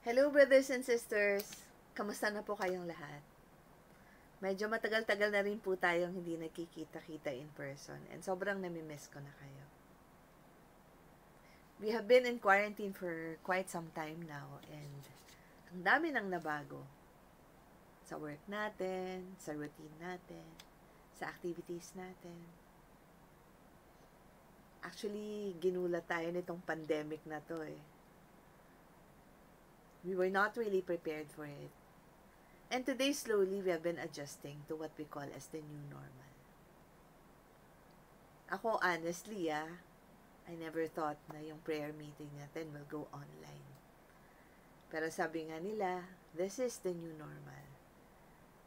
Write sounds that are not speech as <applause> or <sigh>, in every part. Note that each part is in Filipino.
Hello brothers and sisters! Kamusta na po kayong lahat? Medyo matagal-tagal na rin po tayong hindi nagkikita-kita in person and sobrang namimiss ko na kayo. We have been in quarantine for quite some time now and ang dami nang nabago sa work natin, sa routine natin, sa activities natin. Actually, ginulat tayo nitong pandemic na to eh We were not really prepared for it. And today, slowly, we have been adjusting to what we call as the new normal. Ako, honestly, ah, I never thought na yung prayer meeting natin will go online. Pero sabi nga nila, this is the new normal.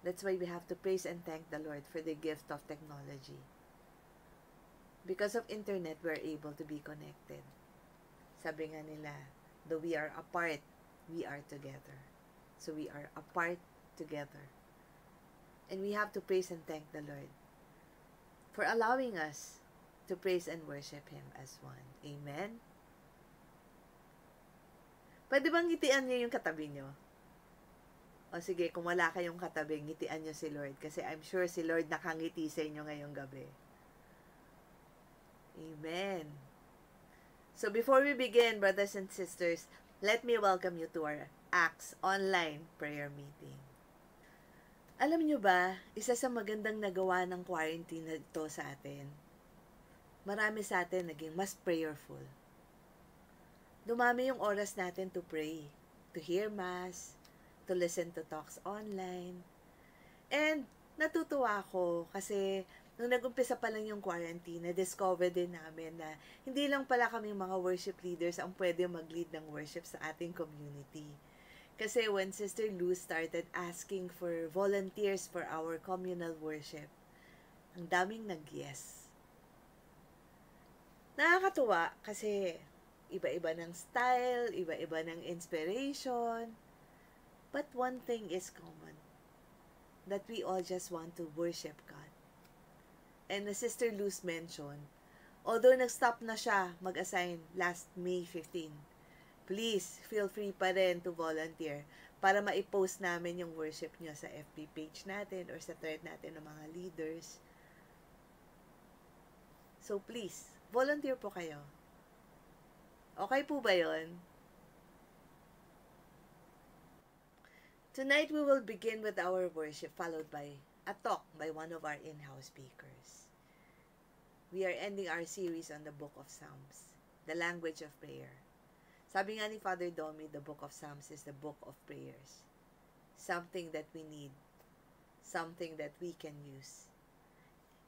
That's why we have to praise and thank the Lord for the gift of technology. Because of internet, we're able to be connected. Sabi nga nila, though we are apart we are together. So we are apart together. And we have to praise and thank the Lord for allowing us to praise and worship Him as one. Amen? Pwede bang ngitian niyo yung katabi niyo? O sige, kung wala kayong katabi, ngitian niyo si Lord. Kasi I'm sure si Lord nakangiti sa inyo ngayong gabi. Amen. So before we begin, brothers and sisters, let me welcome you to our Acts online prayer meeting. Alam nyo ba, isa sa magandang nagawa ng quarantine na ito sa atin, marami sa atin naging mas prayerful. Dumami yung oras natin to pray, to hear mass, to listen to talks online. And natutuwa ako kasi nung nag-umpisa pa lang yung quarantine, na-discover din namin na hindi lang pala kami mga worship leaders ang pwede mag-lead ng worship sa ating community. Kasi when Sister Lou started asking for volunteers for our communal worship, ang daming nag-yes. Nakakatuwa kasi iba-iba ng style, iba-iba ng inspiration. But one thing is common, that we all just want to worship God. And the Sister Luz mentioned, although nag-stop na siya mag-assign last May 15, please feel free pa rin to volunteer para ma-post namin yung worship niyo sa FB page natin or sa thread natin ng mga leaders. So please, volunteer po kayo. Okay po ba yon? Tonight we will begin with our worship followed by a talk by one of our in-house speakers. We are ending our series on the book of Psalms, the language of prayer. Sabi nga ni Father Domi, the book of Psalms is the book of prayers. Something that we need, something that we can use.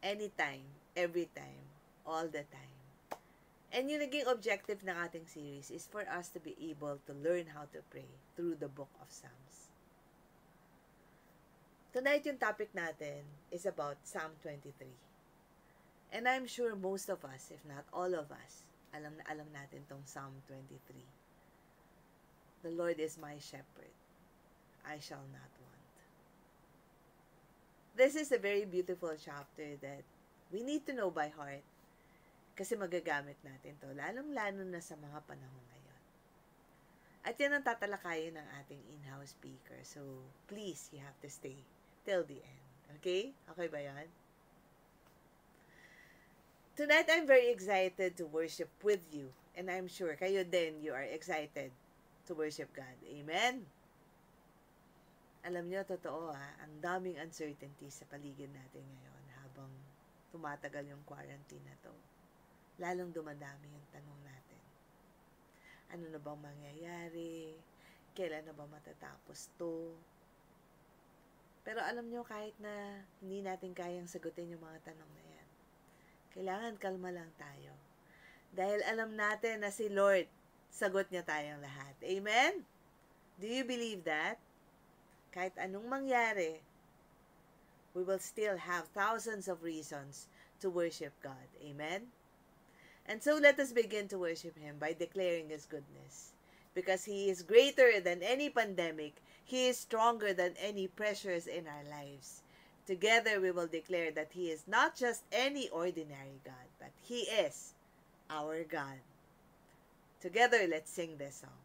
Anytime, every time, all the time. And yung naging objective ng ating series is for us to be able to learn how to pray through the book of Psalms. Tonight, yung topic natin is about Psalm 23. And I'm sure most of us, if not all of us, alam na alam natin tong Psalm 23. The Lord is my shepherd. I shall not want. This is a very beautiful chapter that we need to know by heart kasi magagamit natin to, lalong-lalo na sa mga panahon ngayon. At yan ang tatalakayin ng ating in-house speaker. So, please, you have to stay till the end. Okay? Okay ba yan? Tonight, I'm very excited to worship with you. And I'm sure kayo din, you are excited to worship God. Amen? Alam niyo, totoo ha, ang daming uncertainty sa paligid natin ngayon habang tumatagal yung quarantine na to. Lalong dumadami yung tanong natin. Ano na bang mangyayari? Kailan na ba matatapos to? Pero alam niyo, kahit na hindi natin kayang sagutin yung mga tanong na yan, kailangan kalma lang tayo. Dahil alam natin na si Lord, sagot niya tayong lahat. Amen? Do you believe that? Kahit anong mangyari, we will still have thousands of reasons to worship God. Amen? And so let us begin to worship Him by declaring His goodness. Because He is greater than any pandemic, He is stronger than any pressures in our lives. Together we will declare that He is not just any ordinary God, but He is our God. Together, let's sing this song.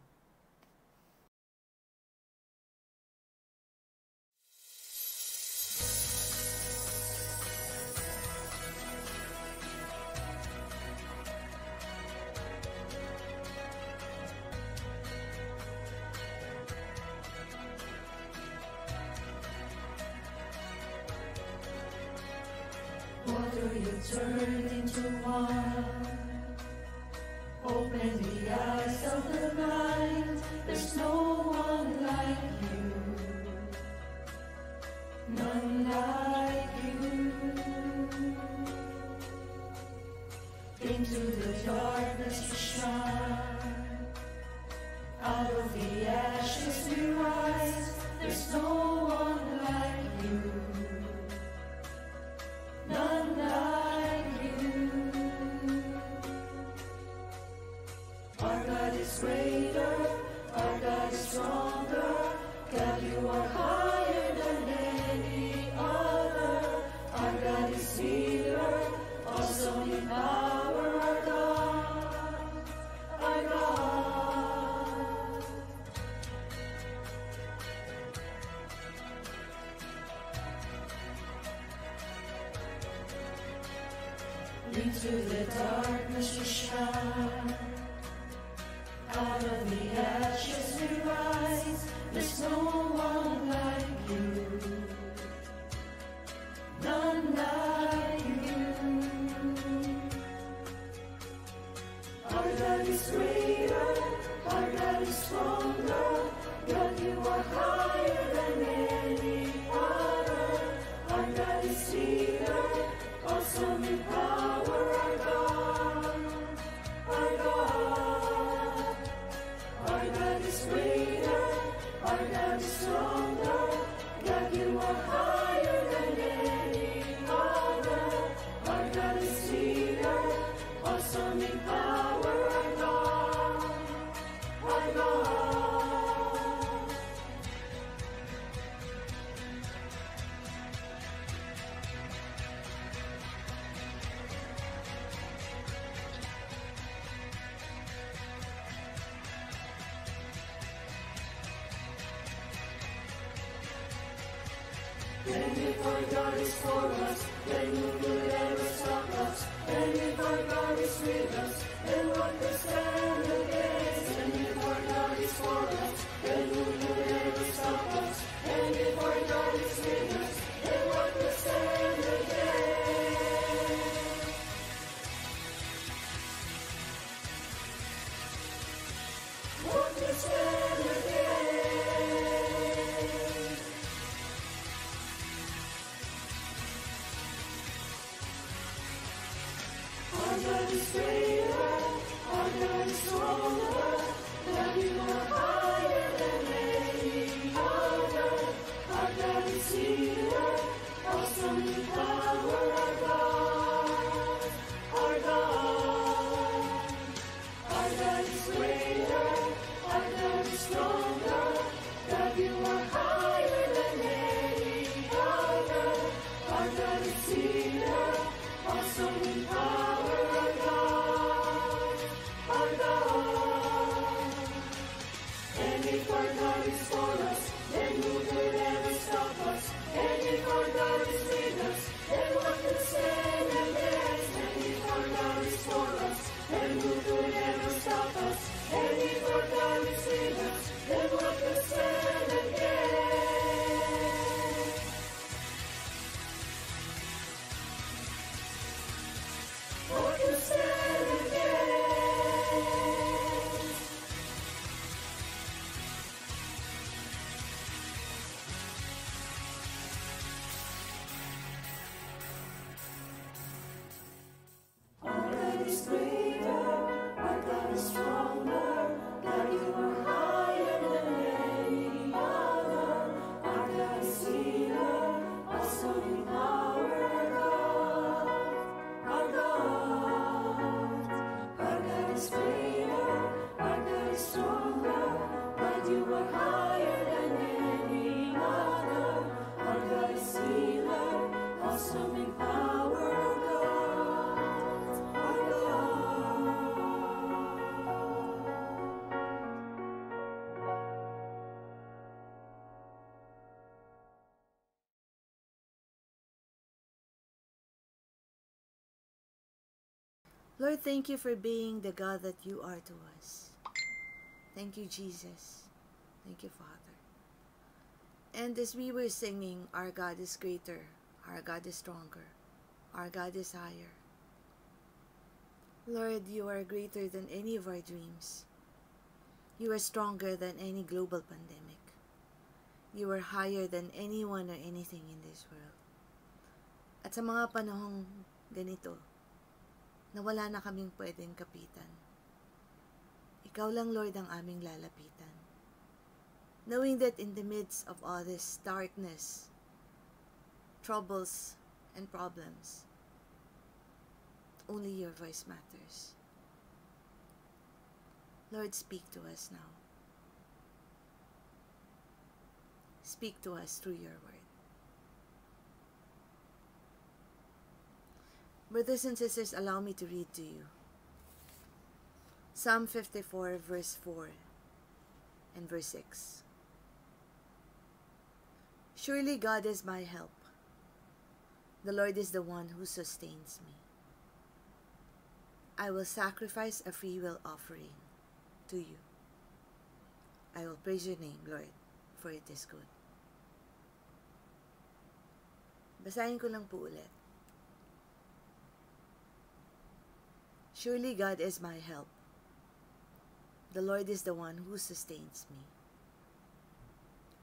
Lord, thank you for being the God that you are to us. Thank you, Jesus. Thank you, Father. And as we were singing, Our God is greater, our God is stronger, Our God is higher. Lord, you are greater than any of our dreams. You are stronger than any global pandemic. You are higher than anyone or anything in this world. At sa mga panahong ganito, na wala na kaming pwedeng kapitan, ikaw lang, Lord, ang aming lalapitan. Knowing that in the midst of all this darkness, troubles, and problems, only your voice matters. Lord, speak to us now. Speak to us through your word. Brothers and sisters, allow me to read to you Psalm 54, verse 4 and verse 6. Surely God is my help. The Lord is the one who sustains me. I will sacrifice a free will offering to you. I will praise your name, Lord, for it is good. Basahin ko lang po ulit. Surely God is my help. The Lord is the one who sustains me.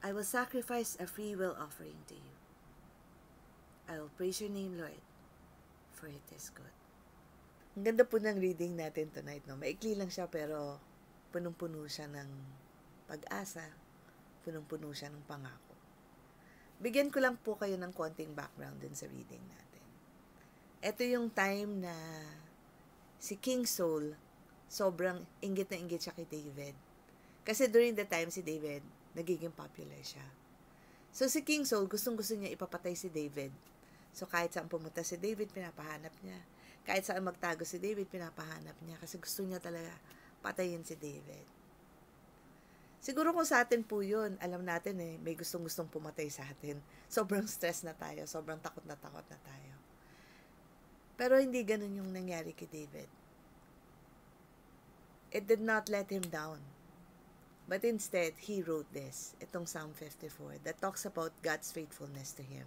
I will sacrifice a free will offering to you. I will praise your name, Lord, for it is good. Ang ganda po ng reading natin tonight, no? Maikli lang siya pero punong-puno siya ng pag-asa, punong-puno siya ng pangako. Bigyan ko lang po kayo ng konting background dun sa reading natin. Ito yung time na si King Saul, sobrang inggit na inggit siya kay David. Kasi during the time si David, nagiging popular siya. So si King Saul, gustong-gusto niya ipapatay si David. So kahit saan pumunta si David, pinapahanap niya. Kahit saan magtago si David, pinapahanap niya. Kasi gusto niya talaga patayin si David. Siguro kung sa atin po yun, alam natin eh, may gustong-gustong pumatay sa atin. <laughs> Sobrang stress na tayo, sobrang takot na takot na tayo. Pero hindi ganun yung nangyari kay David. It did not let him down. But instead, he wrote this, itong Psalm 54, that talks about God's faithfulness to him.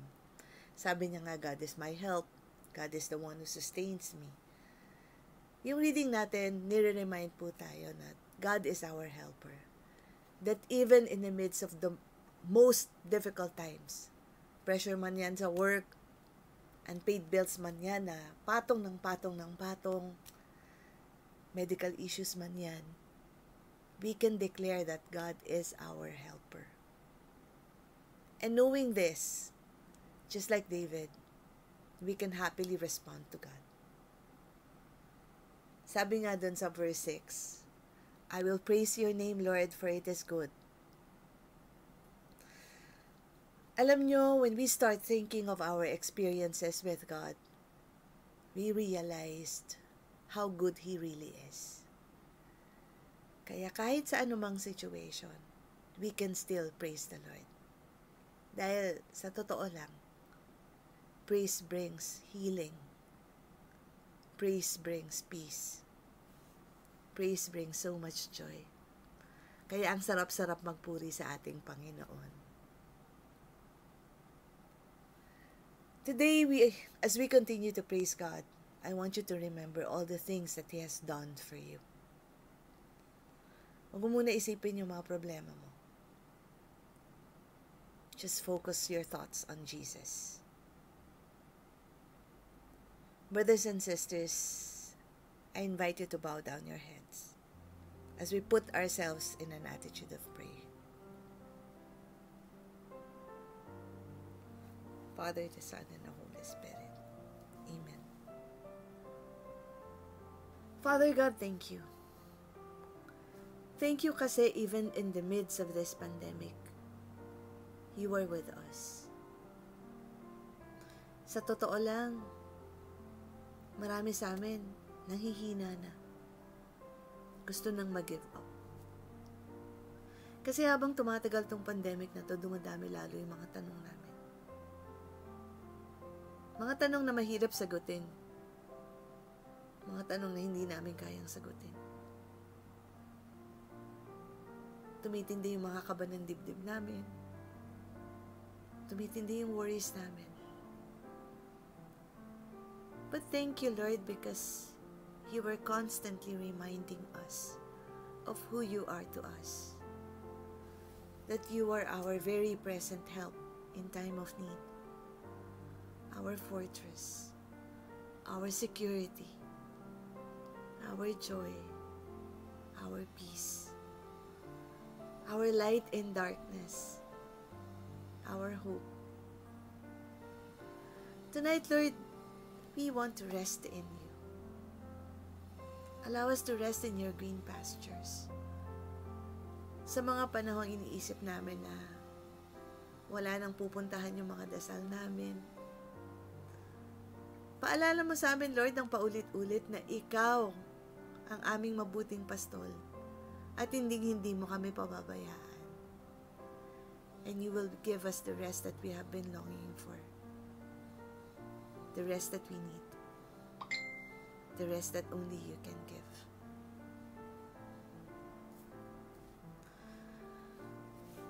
Sabi niya nga, God is my help. God is the one who sustains me. Yung reading natin, nire-remind po tayo na God is our helper. That even in the midst of the most difficult times, pressure man yan sa work, unpaid bills man yan na patong ng patong ng patong, medical issues man yan, we can declare that God is our helper. And knowing this, just like David, we can happily respond to God. Sabi nga dun sa verse 6, I will praise your name, Lord, for it is good. Alam nyo, when we start thinking of our experiences with God, we realized how good He really is. Kaya kahit sa anumang situation, we can still praise the Lord. Dahil sa totoo lang, praise brings healing. Praise brings peace. Praise brings so much joy. Kaya ang sarap-sarap magpuri sa ating Panginoon. Today, we, as we continue to praise God, I want you to remember all the things that He has done for you. Huwag muna isipin yung mga problema mo. Just focus your thoughts on Jesus. Brothers and sisters, I invite you to bow down your heads as we put ourselves in an attitude of prayer. Father, the Son, and the Holy Spirit. Amen. Father God, thank you. Thank you kasi even in the midst of this pandemic, you were with us. Sa totoo lang, marami sa amin nanghihina na. Gusto nang mag-give up. Kasi habang tumatagal tong pandemic na to, dumadami lalo yung mga tanong namin. Mga tanong na mahirap sagutin. Mga tanong na hindi namin kayang sagutin. Tumitindi yung mga kaba ng dibdib namin. Tumitindi yung worries namin. But thank you, Lord, because you are constantly reminding us of who you are to us. That you are our very present help in time of need, our fortress, our security, our joy, our peace, our light in darkness, our hope. Tonight, Lord, we want to rest in you. Allow us to rest in your green pastures. Sa mga panahong iniisip namin na wala nang pupuntahan yung mga dasal namin, paalala mo sa amin, Lord, ng paulit-ulit na ikaw ang aming mabuting pastol at hindi hindi mo kami pababayaan. And you will give us the rest that we have been longing for. The rest that we need. The rest that only you can give.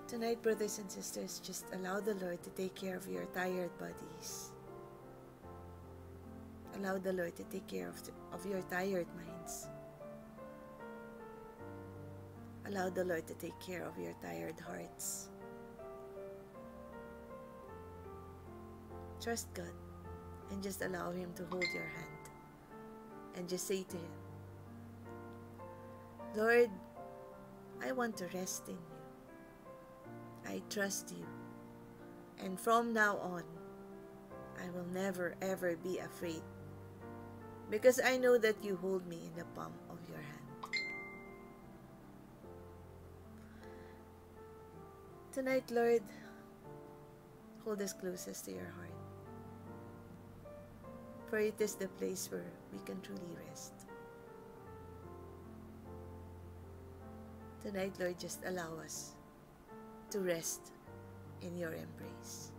Tonight, brothers and sisters, just allow the Lord to take care of your tired bodies. Allow the Lord to take care of, the, of your tired minds. Allow the Lord to take care of your tired hearts. Trust God and just allow Him to hold your hand and just say to Him, Lord, I want to rest in you. I trust you. And from now on, I will never ever be afraid because I know that you hold me in the palm of your hand. Tonight, Lord, hold us closest to your heart. For it is the place where we can truly rest. Tonight, Lord, just allow us to rest in your embrace.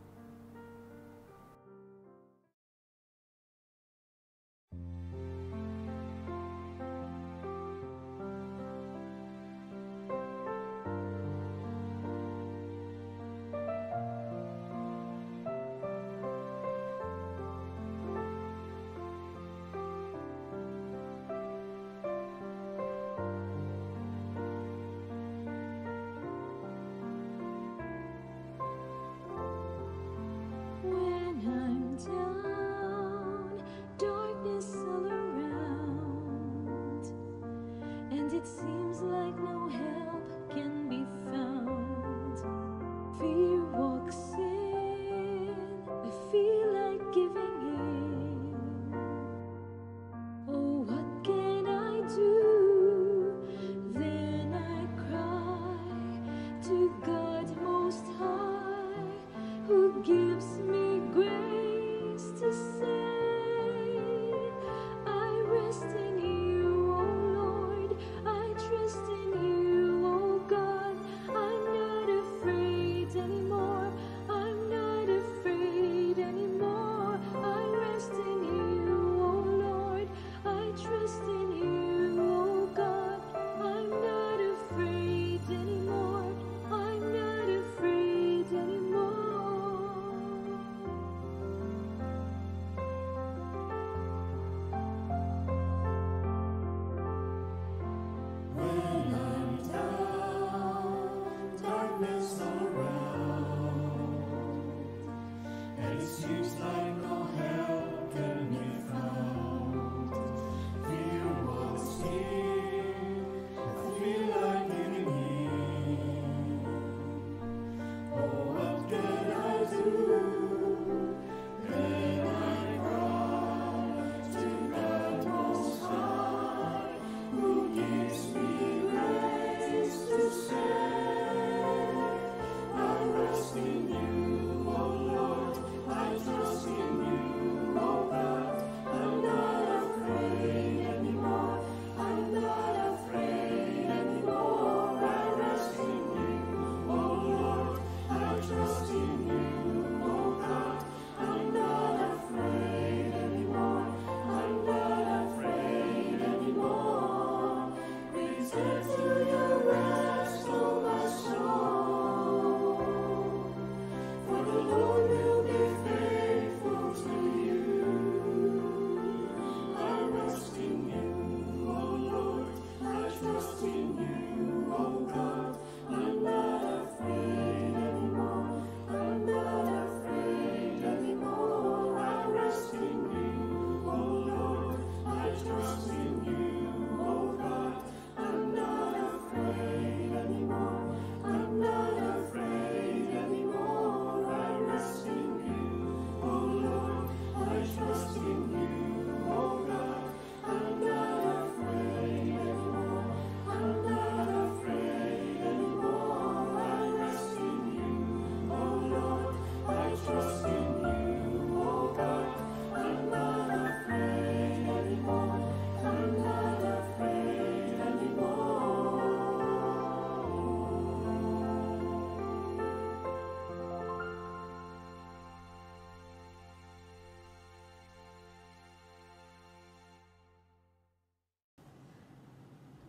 could see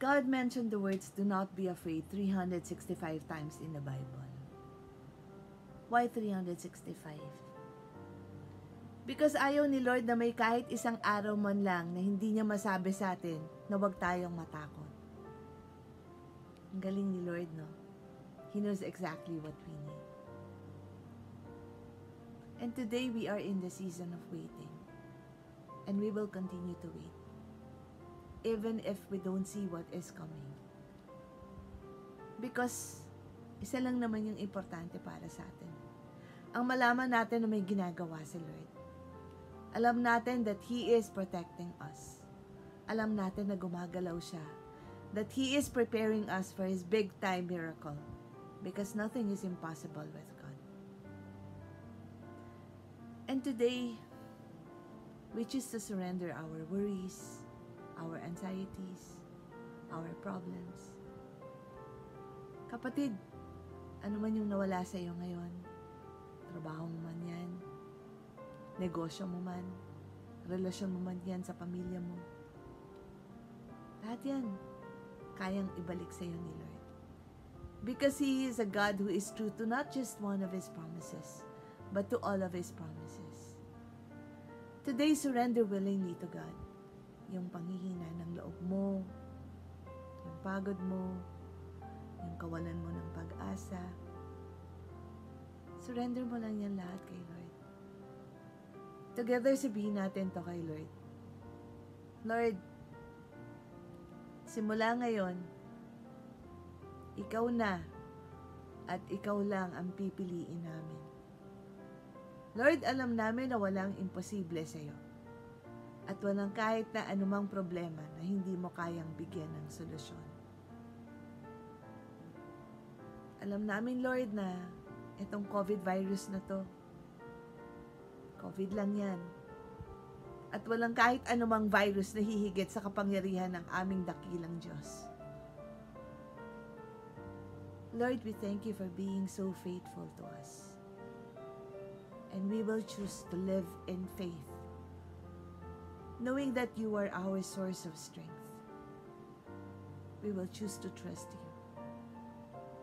God mentioned the words, do not be afraid, 365 times in the Bible. Why 365? Because ayaw ni Lord na may kahit isang araw man lang na hindi niya masabi sa atin na huwag tayong matakot. Ang galing ni Lord, no? He knows exactly what we need. And today we are in the season of waiting. And we will continue to wait. Even if we don't see what is coming. Because isa lang naman yung importante para sa atin. Ang malaman natin na may ginagawa si Lord. Alam natin that He is protecting us. Alam natin na gumagalaw siya. That He is preparing us for His big time miracle. Because nothing is impossible with God. And today, we choose to surrender our worries, our anxieties, our problems. Kapatid, ano man yung nawala sa iyo ngayon, trabaho mo man yan, negosyo mo man, relasyon mo man yan sa pamilya mo. Lahat yan, kayang ibalik sa iyo ni Lord. Because He is a God who is true to not just one of His promises, but to all of His promises. Today, surrender willingly to God. Yung panghihina ng loob mo, yung pagod mo, yung kawalan mo ng pag-asa. Surrender mo lang yan lahat kay Lord. Together, sabihin natin to kay Lord. Lord, simula ngayon, ikaw na at ikaw lang ang pipiliin namin. Lord, alam namin na walang imposible sa iyo. At walang kahit na anumang problema na hindi mo kayang bigyan ng solusyon. Alam namin, Lord, na itong COVID virus na to, COVID lang yan. At walang kahit anumang virus na hihigit sa kapangyarihan ng aming dakilang Diyos. Lord, we thank you for being so faithful to us. And we will choose to live in faith, knowing that you are our source of strength. We will choose to trust you,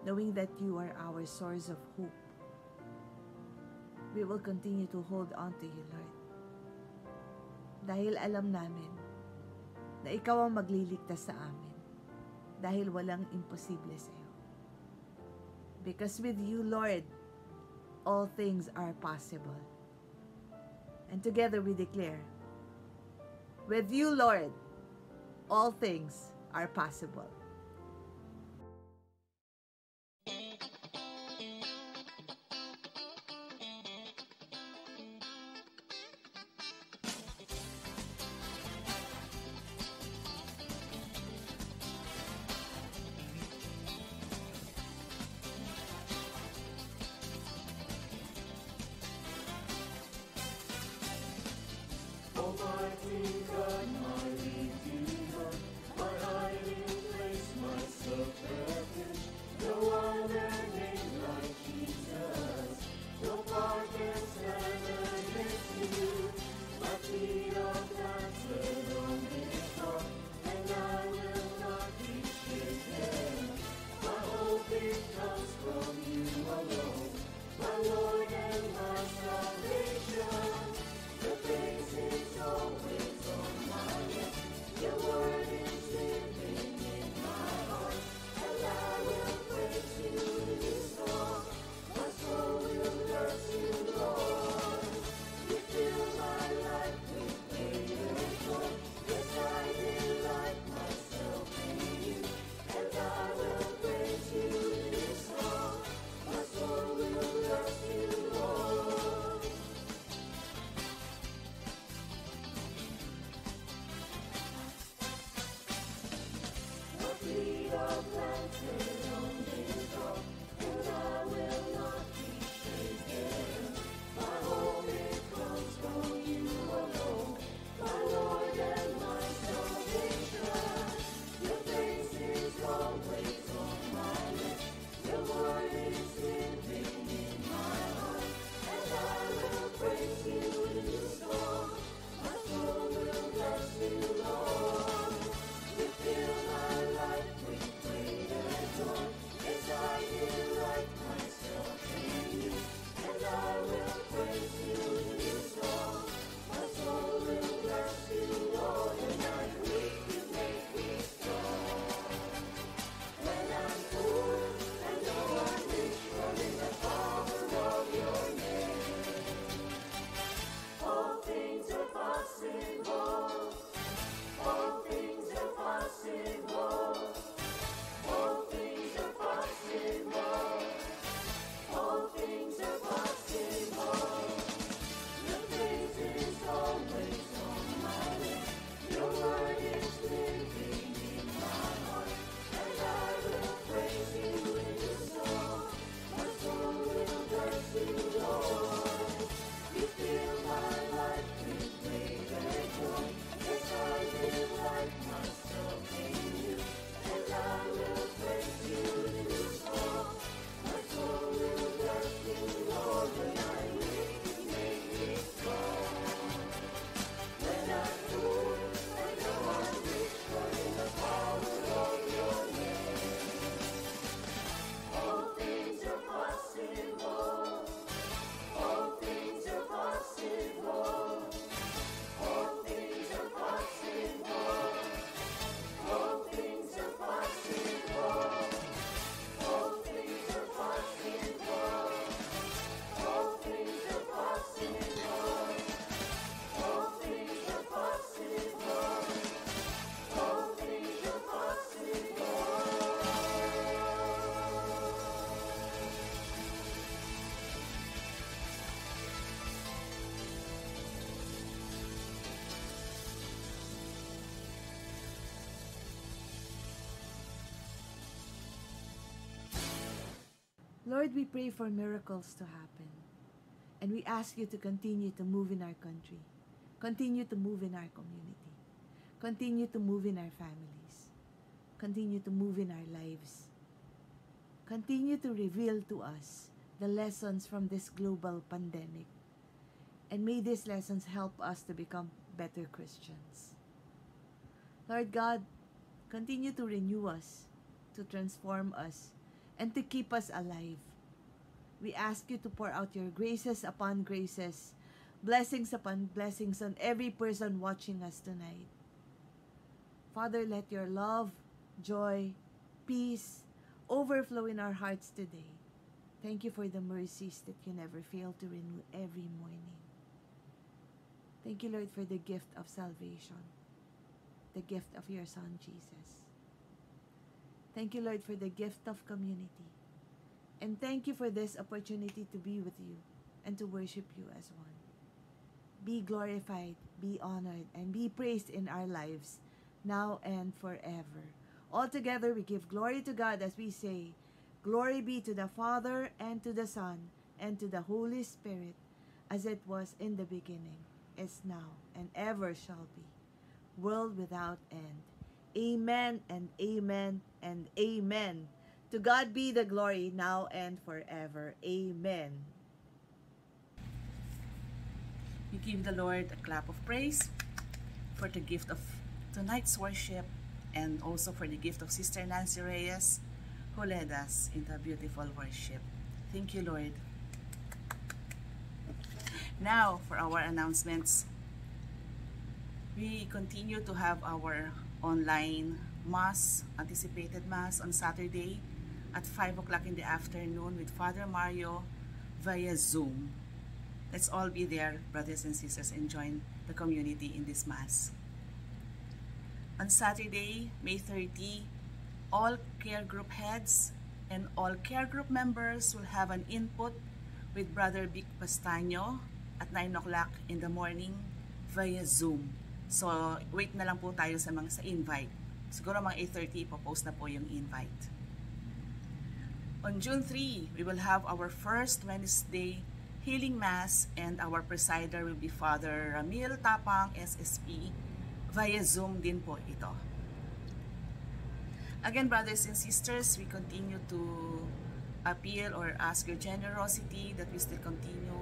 knowing that you are our source of hope. We will continue to hold on to you, Lord. Dahil alam namin na ikaw ang magliligtas sa amin dahil walang imposible sa iyo. Because with you, Lord, all things are possible. And together we declare, with you, Lord, all things are possible. Lord, we pray for miracles to happen. And we ask you to continue to move in our country, continue to move in our community, continue to move in our families, continue to move in our lives. Continue to reveal to us the lessons from this global pandemic. And may these lessons help us to become better Christians. Lord God, continue to renew us, to transform us, and to keep us alive. We ask you to pour out your graces upon graces, blessings upon blessings on every person watching us tonight. Father, let your love, joy, peace overflow in our hearts today. Thank you for the mercies that you never fail to renew every morning. Thank you, Lord, for the gift of salvation, the gift of your Son, Jesus. Thank you, Lord, for the gift of community. And thank you for this opportunity to be with you and to worship you as one. Be glorified, be honored, and be praised in our lives now and forever. Altogether, we give glory to God as we say, Glory be to the Father, and to the Son, and to the Holy Spirit, as it was in the beginning, is now, and ever shall be, world without end. Amen and amen and amen. To God be the glory now and forever. Amen. We give the Lord a clap of praise for the gift of tonight's worship and also for the gift of Sister Nancy Reyes who led us into beautiful worship. Thank you, Lord. Now, for our announcements, we continue to have our online Mass, anticipated Mass on Saturday at 5 o'clock in the afternoon with Father Mario via Zoom. Let's all be there, brothers and sisters, and join the community in this Mass. On Saturday, May 30, all care group heads and all care group members will have an input with Brother Vic Pastaño at 9 o'clock in the morning via Zoom. So, wait na lang po tayo sa mga sa invite. Siguro mga 8.30, ipopost na po yung invite. On June 3, we will have our first Wednesday Healing Mass and our presider will be Father Ramil Tapang, SSP. Via Zoom din po ito. Again, brothers and sisters, we continue to appeal or ask your generosity that we still continue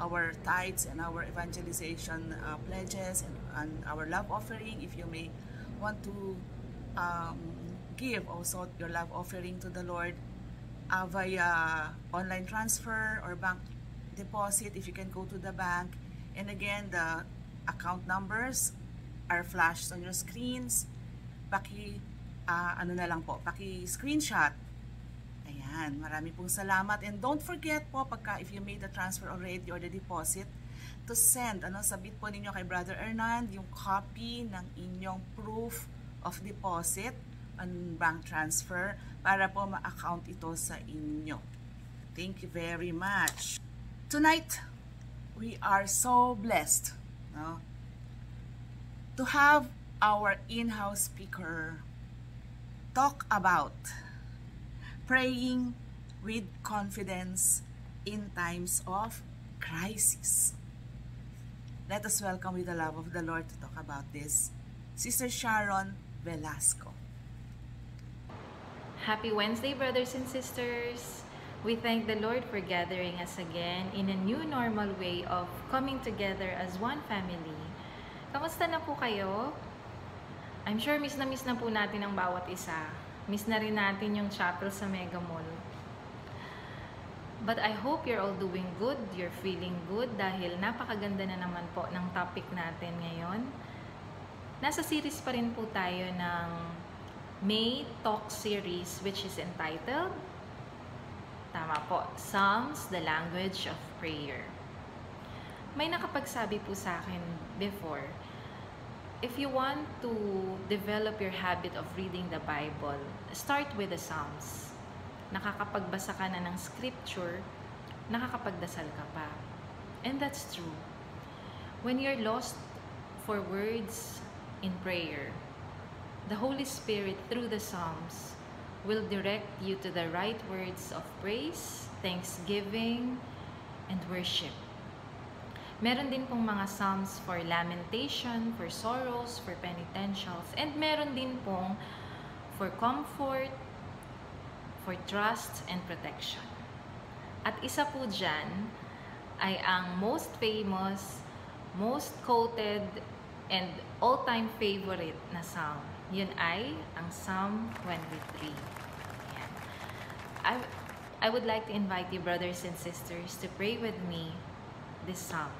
our tithes and our evangelization uh, pledges and, and our love offering. If you may want to um, give also your love offering to the Lord uh, via online transfer or bank deposit, if you can go to the bank. And again, the account numbers are flashed on your screens. Paki uh, ano na lang po, paki-screenshot. Ayan, marami pong salamat. And don't forget po, pagka if you made the transfer already or the deposit, to send, ano, sabit po ninyo kay Brother Hernand yung copy ng inyong proof of deposit on bank transfer para po ma-account ito sa inyo. Thank you very much. Tonight, we are so blessed no, to have our in-house speaker talk about praying with confidence in times of crisis. Let us welcome with the love of the Lord to talk about this, Sister Sharon Velasco. Happy Wednesday, brothers and sisters! We thank the Lord for gathering us again in a new normal way of coming together as one family. Kamusta na po kayo? I'm sure miss na miss na po natin ang bawat isa. Miss na rin natin yung chapel sa Mega Mall. But I hope you're all doing good, you're feeling good dahil napakaganda na naman po ng topic natin ngayon. Nasa series pa rin po tayo ng May Talk series which is entitled Tama po, Psalms, the Language of Prayer. May nakapagsabi po sa akin before if you want to develop your habit of reading the Bible, start with the Psalms. Nakakapagbasa ka na ng scripture, nakakapagdasal ka pa. And that's true. When you're lost for words in prayer, the Holy Spirit through the Psalms will direct you to the right words of praise, thanksgiving, and worship. Meron din pong mga psalms for lamentation, for sorrows, for penitentials, and meron din pong for comfort, for trust, and protection. At isa po dyan ay ang most famous, most quoted, and all-time favorite na psalm. Yun ay ang Psalm 23. Ayan. I, I would like to invite you, brothers and sisters, to pray with me this psalm.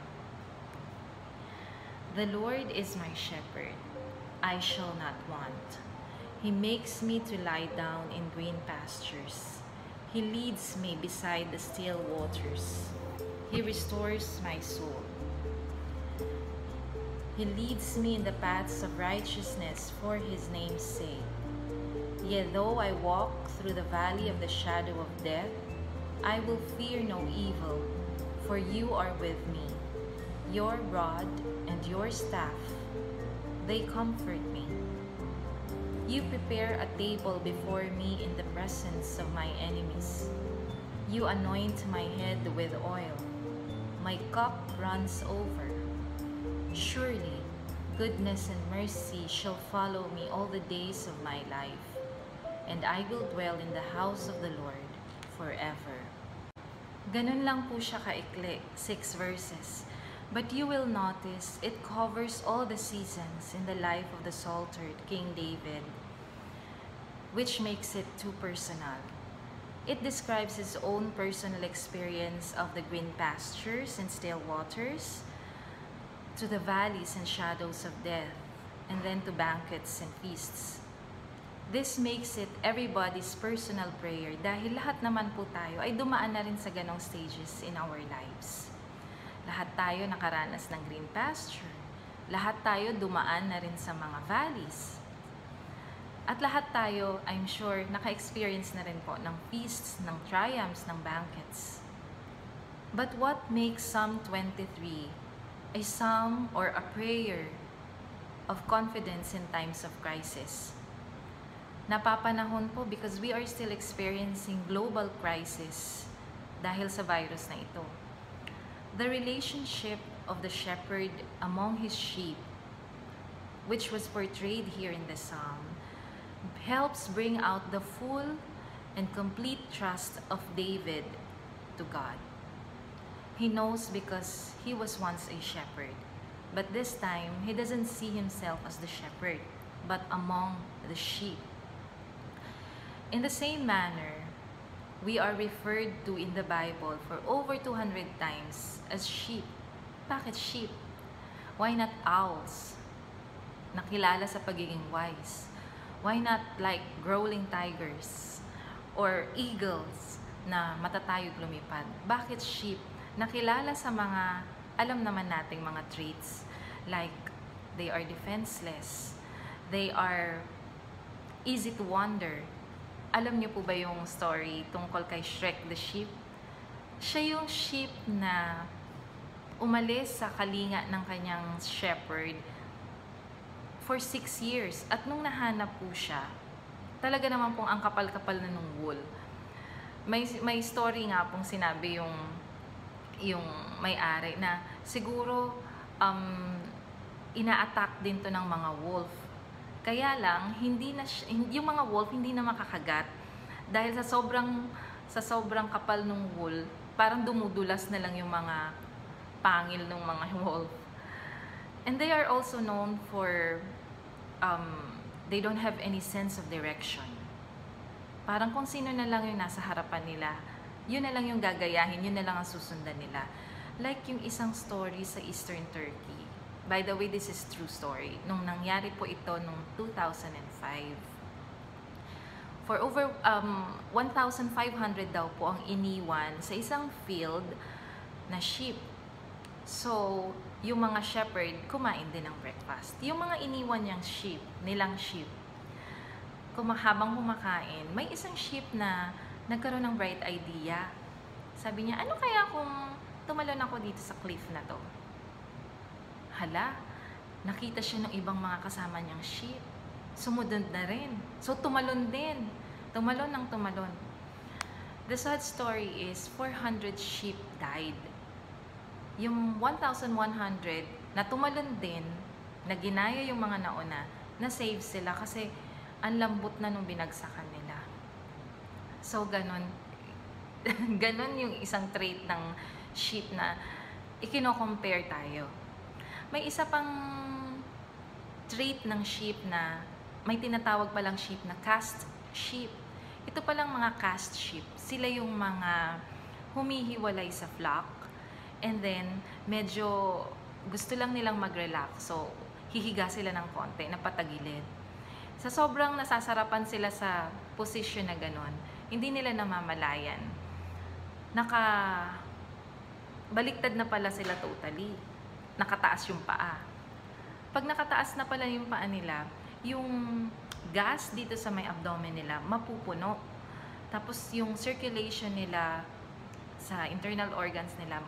The Lord is my shepherd. I shall not want. He makes me to lie down in green pastures. He leads me beside the still waters. He restores my soul. He leads me in the paths of righteousness for his name's sake. Yet though I walk through the valley of the shadow of death, I will fear no evil, for you are with me. Your rod and your staff, they comfort me. You prepare a table before me in the presence of my enemies. You anoint my head with oil. My cup runs over. Surely, goodness and mercy shall follow me all the days of my life, and I will dwell in the house of the Lord forever. Ganun lang po siya kaikli, six verses. But you will notice it covers all the seasons in the life of the Psaltered King David, which makes it too personal. It describes his own personal experience of the green pastures and still waters, to the valleys and shadows of death, and then to banquets and feasts. This makes it everybody's personal prayer dahil lahat naman po tayo ay dumaan na rin sa ganong stages in our lives. Lahat tayo nakaranas ng green pasture. Lahat tayo dumaan na rin sa mga valleys. At lahat tayo, I'm sure, naka-experience na rin po ng feasts, ng triumphs, ng banquets. But what makes Psalm 23 a psalm or a prayer of confidence in times of crisis? Napapanahon po because we are still experiencing global crisis dahil sa virus na ito. The relationship of the shepherd among his sheep, which was portrayed here in the psalm, helps bring out the full and complete trust of David to God. He knows because he was once a shepherd. But this time, he doesn't see himself as the shepherd, but among the sheep. In the same manner, we are referred to in the Bible for over 200 times as sheep. Bakit sheep? Why not owls? Nakilala sa pagiging wise. Why not like growling tigers or eagles na matatayog lumipad? Bakit sheep? Nakilala sa mga alam naman nating mga traits like they are defenseless, they are easy to wander. Alam niyo po ba yung story tungkol kay Shrek the sheep? Siya yung sheep na umalis sa kalinga ng kanyang shepherd for six years. At nung nahanap po siya, talaga naman pong ang kapal-kapal na nung wool. May, may story nga pong sinabi yung yung may-ari na siguro um, ina-attack din to ng mga wolf. Kaya lang, hindi na yung mga wolf hindi na makakagat dahil sa sobrang sa sobrang kapal ng wool, parang dumudulas na lang yung mga pangil ng mga <laughs> wolf. And they are also known for um, they don't have any sense of direction. Parang kung sino na lang yung nasa harapan nila, yun na lang yung gagayahin, yun na lang ang susundan nila. Like yung isang story sa Eastern Turkey. By the way, this is true story. Nung nangyari po ito nung 2005. For over um, 1,500 daw po ang iniwan sa isang field na sheep. So, yung mga shepherd, kumain din ng breakfast. Yung mga iniwan niyang sheep, nilang sheep, kumahabang kumakain, may isang sheep na nagkaroon ng bright idea. Sabi niya, ano kaya kung tumalon ako dito sa cliff na to? Hala, nakita siya ng ibang mga kasama niyang sheep. Sumunod na rin. So, tumalon din. Tumalon ng tumalon. The sad story is 400 sheep died. Yung 1,100 na tumalon din, na ginaya yung mga nauna, na save sila kasi ang lambot na nung binagsakan nila. So, ganun. <laughs> ganun yung isang trait ng sheep na ikino-compare tayo. May isa pang trait ng sheep na may tinatawag palang sheep na cast sheep. Ito palang mga cast sheep. Sila yung mga humihiwalay sa flock and then medyo gusto lang nilang mag-relax. So, hihiga sila ng konti, na patagilid. Sa sobrang nasasarapan sila sa posisyon na ganon, hindi nila namamalayan. Naka baliktad na pala sila totally. Nakataas yung paa. Pag nakataas na pala yung paa nila, yung gas dito sa may abdomen nila mapupuno. Tapos yung circulation nila sa internal organs nila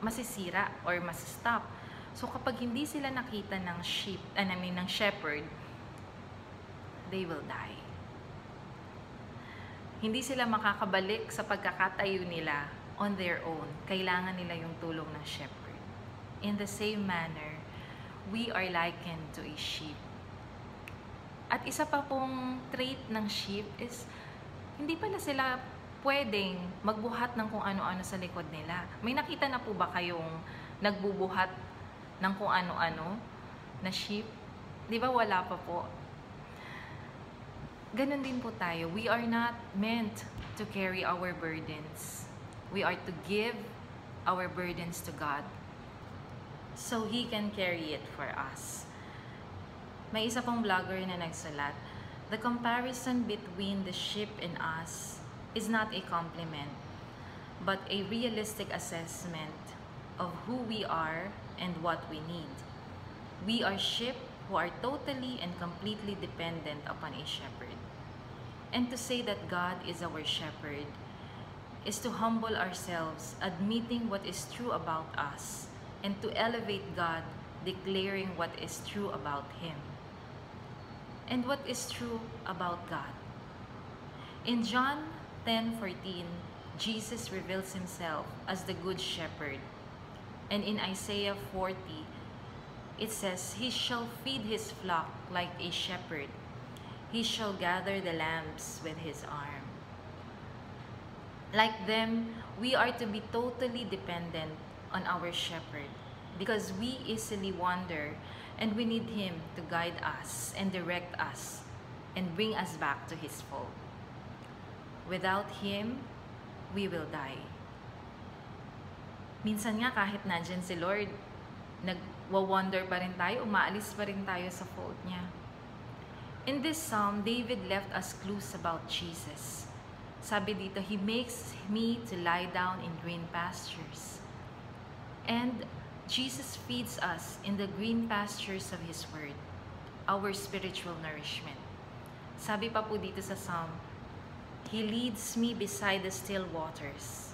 masisira or masistop. So kapag hindi sila nakita ng sheep, I mean ng shepherd, they will die. Hindi sila makakabalik sa pagkakatayo nila on their own. Kailangan nila yung tulong ng shepherd. In the same manner, we are likened to a sheep. At isa pa pong trait ng sheep is hindi pala sila pwedeng magbuhat ng kung ano-ano sa likod nila. May nakita na po ba kayong nagbubuhat ng kung ano-ano na sheep? Di ba wala pa po? Ganon din po tayo. We are not meant to carry our burdens. We are to give our burdens to God so He can carry it for us. May isa pong vlogger na nagsulat, The comparison between the sheep and us is not a compliment, but a realistic assessment of who we are and what we need. We are sheep who are totally and completely dependent upon a shepherd. And to say that God is our shepherd is to humble ourselves, admitting what is true about us, and to elevate God, declaring what is true about Him. And what is true about God? In John 10:14, Jesus reveals himself as the good shepherd. And in Isaiah 40, it says, He shall feed his flock like a shepherd. He shall gather the lambs with his arm. Like them, we are to be totally dependent on our shepherd because we easily wander and we need him to guide us and direct us and bring us back to his fold. Without him, we will die. Minsan nga kahit nandyan si Lord, nagwa-wonder pa rin tayo, umaalis pa rin tayo sa fold niya. In this psalm, David left us clues about Jesus. Sabi dito, He makes me to lie down in green pastures. And Jesus feeds us in the green pastures of His Word, our spiritual nourishment. Sabi pa po dito sa psalm, He leads me beside the still waters.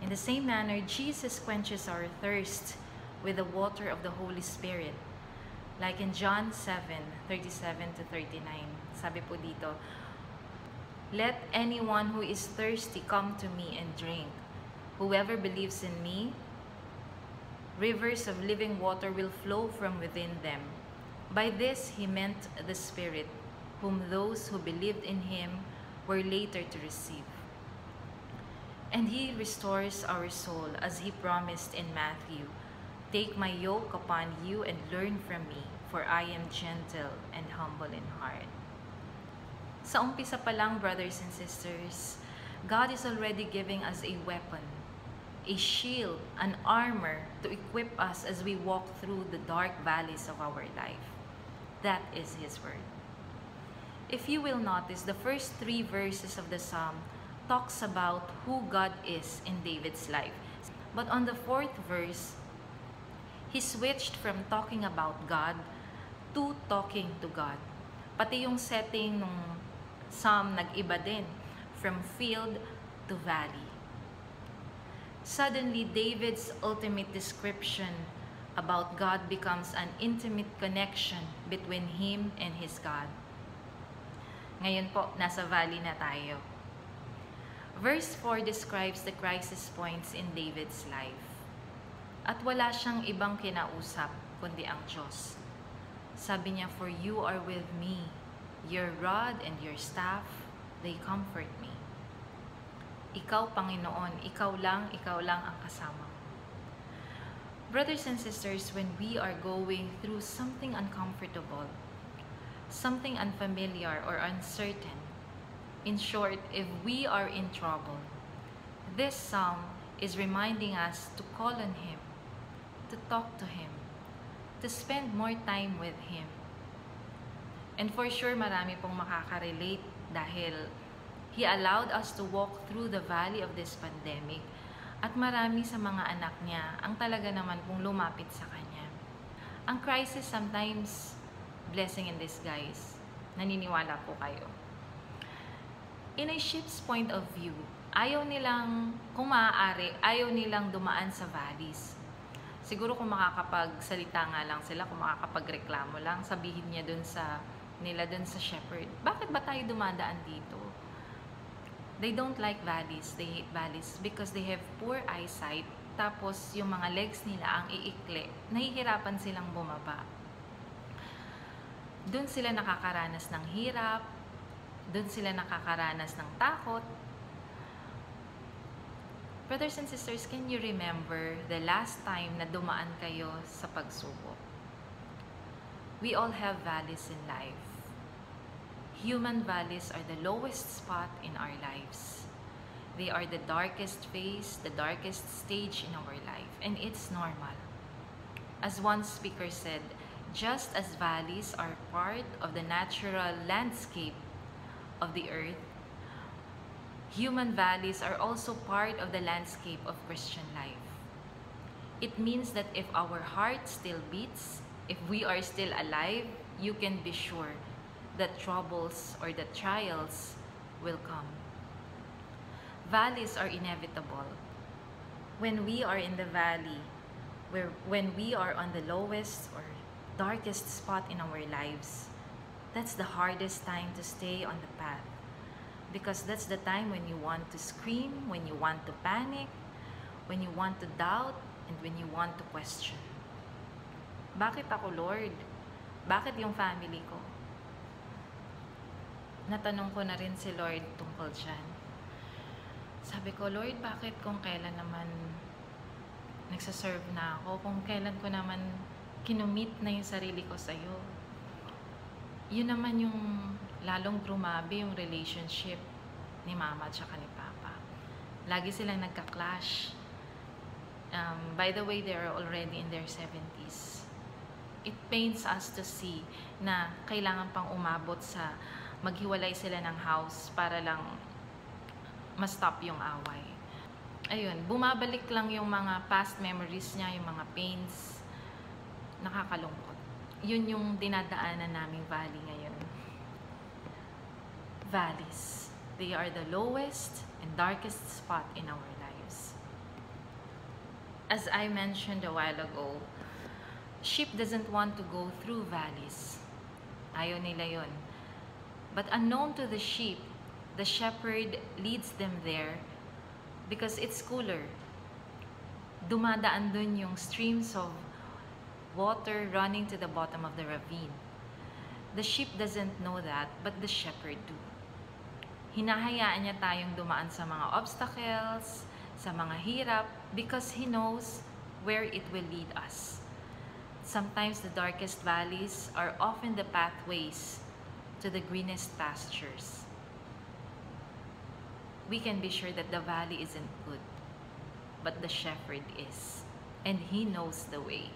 In the same manner, Jesus quenches our thirst with the water of the Holy Spirit. Like in John 7, 37 to 39. Sabi po dito, Let anyone who is thirsty come to me and drink. Whoever believes in me, rivers of living water will flow from within them. By this he meant the Spirit, whom those who believed in him were later to receive. And he restores our soul as he promised in Matthew Take my yoke upon you and learn from me, for I am gentle and humble in heart. Sa umpisa pa lang, brothers and sisters, God is already giving us a weapon, a shield, an armor to equip us as we walk through the dark valleys of our life. That is His Word. If you will notice, the first three verses of the Psalm talks about who God is in David's life. But on the fourth verse, he switched from talking about God to talking to God. Pati yung setting nung psalm nag-iba din, from field to valley. Suddenly, David's ultimate description about God becomes an intimate connection between him and his God. Ngayon po, nasa valley na tayo. Verse 4 describes the crisis points in David's life. At wala siyang ibang kinausap kundi ang Diyos. Sabi niya, For you are with me. Your rod and your staff, they comfort me. Ikaw, Panginoon, ikaw lang, ikaw lang ang kasama. Brothers and sisters, when we are going through something uncomfortable, something unfamiliar or uncertain, in short, if we are in trouble, this psalm is reminding us to call on Him, to talk to Him, to spend more time with Him. And for sure, marami pong makaka-relate dahil He allowed us to walk through the valley of this pandemic at marami sa mga anak niya ang talaga naman pong lumapit sa Kanya. Ang crisis sometimes blessing in disguise. Naniniwala po kayo. In a ship's point of view, ayaw nilang, kung maaari, ayaw nilang dumaan sa valleys. Siguro kung makakapagsalita nga lang sila, kung makakapagreklamo lang, sabihin niya dun sa, nila dun sa shepherd, bakit ba tayo dumadaan dito? They don't like valleys, they hate valleys because they have poor eyesight, tapos yung mga legs nila ang iikli, nahihirapan silang bumaba. Doon sila nakakaranas ng hirap, doon sila nakakaranas ng takot. Brothers and sisters, can you remember the last time na dumaan kayo sa pagsubok? We all have valleys in life. Human valleys are the lowest spot in our lives. They are the darkest phase, the darkest stage in our life, and it's normal. As one speaker said, just as valleys are part of the natural landscape of the earth, human valleys are also part of the landscape of Christian life. It means that if our heart still beats, if we are still alive, you can be sure that troubles or that trials will come. Valleys are inevitable. When we are in the valley, where when we are on the lowest or darkest spot in our lives, that's the hardest time to stay on the path. Because that's the time when you want to scream, when you want to panic, when you want to doubt, and when you want to question. Bakit ako, Lord? Bakit yung family ko? natanong ko na rin si Lord tungkol dyan. Sabi ko, Lord, bakit kung kailan naman nagsaserve na ako, kung kailan ko naman kinumit na yung sarili ko sa'yo. Yun naman yung lalong grumabi yung relationship ni mama at ni papa. Lagi silang nagka-clash. Um, by the way, they are already in their 70s. It pains us to see na kailangan pang umabot sa maghiwalay sila ng house para lang ma-stop yung away. Ayun, bumabalik lang yung mga past memories niya, yung mga pains. Nakakalungkot. Yun yung dinadaanan naming valley ngayon. Valleys. They are the lowest and darkest spot in our lives. As I mentioned a while ago, sheep doesn't want to go through valleys. Ayaw nila yun. But unknown to the sheep, the shepherd leads them there because it's cooler. Dumadaan dun yung streams of water running to the bottom of the ravine. The sheep doesn't know that, but the shepherd do. Hinahayaan niya tayong dumaan sa mga obstacles, sa mga hirap, because He knows where it will lead us. Sometimes the darkest valleys are often the pathways to the greenest pastures. We can be sure that the valley isn't good, but the shepherd is, and he knows the way.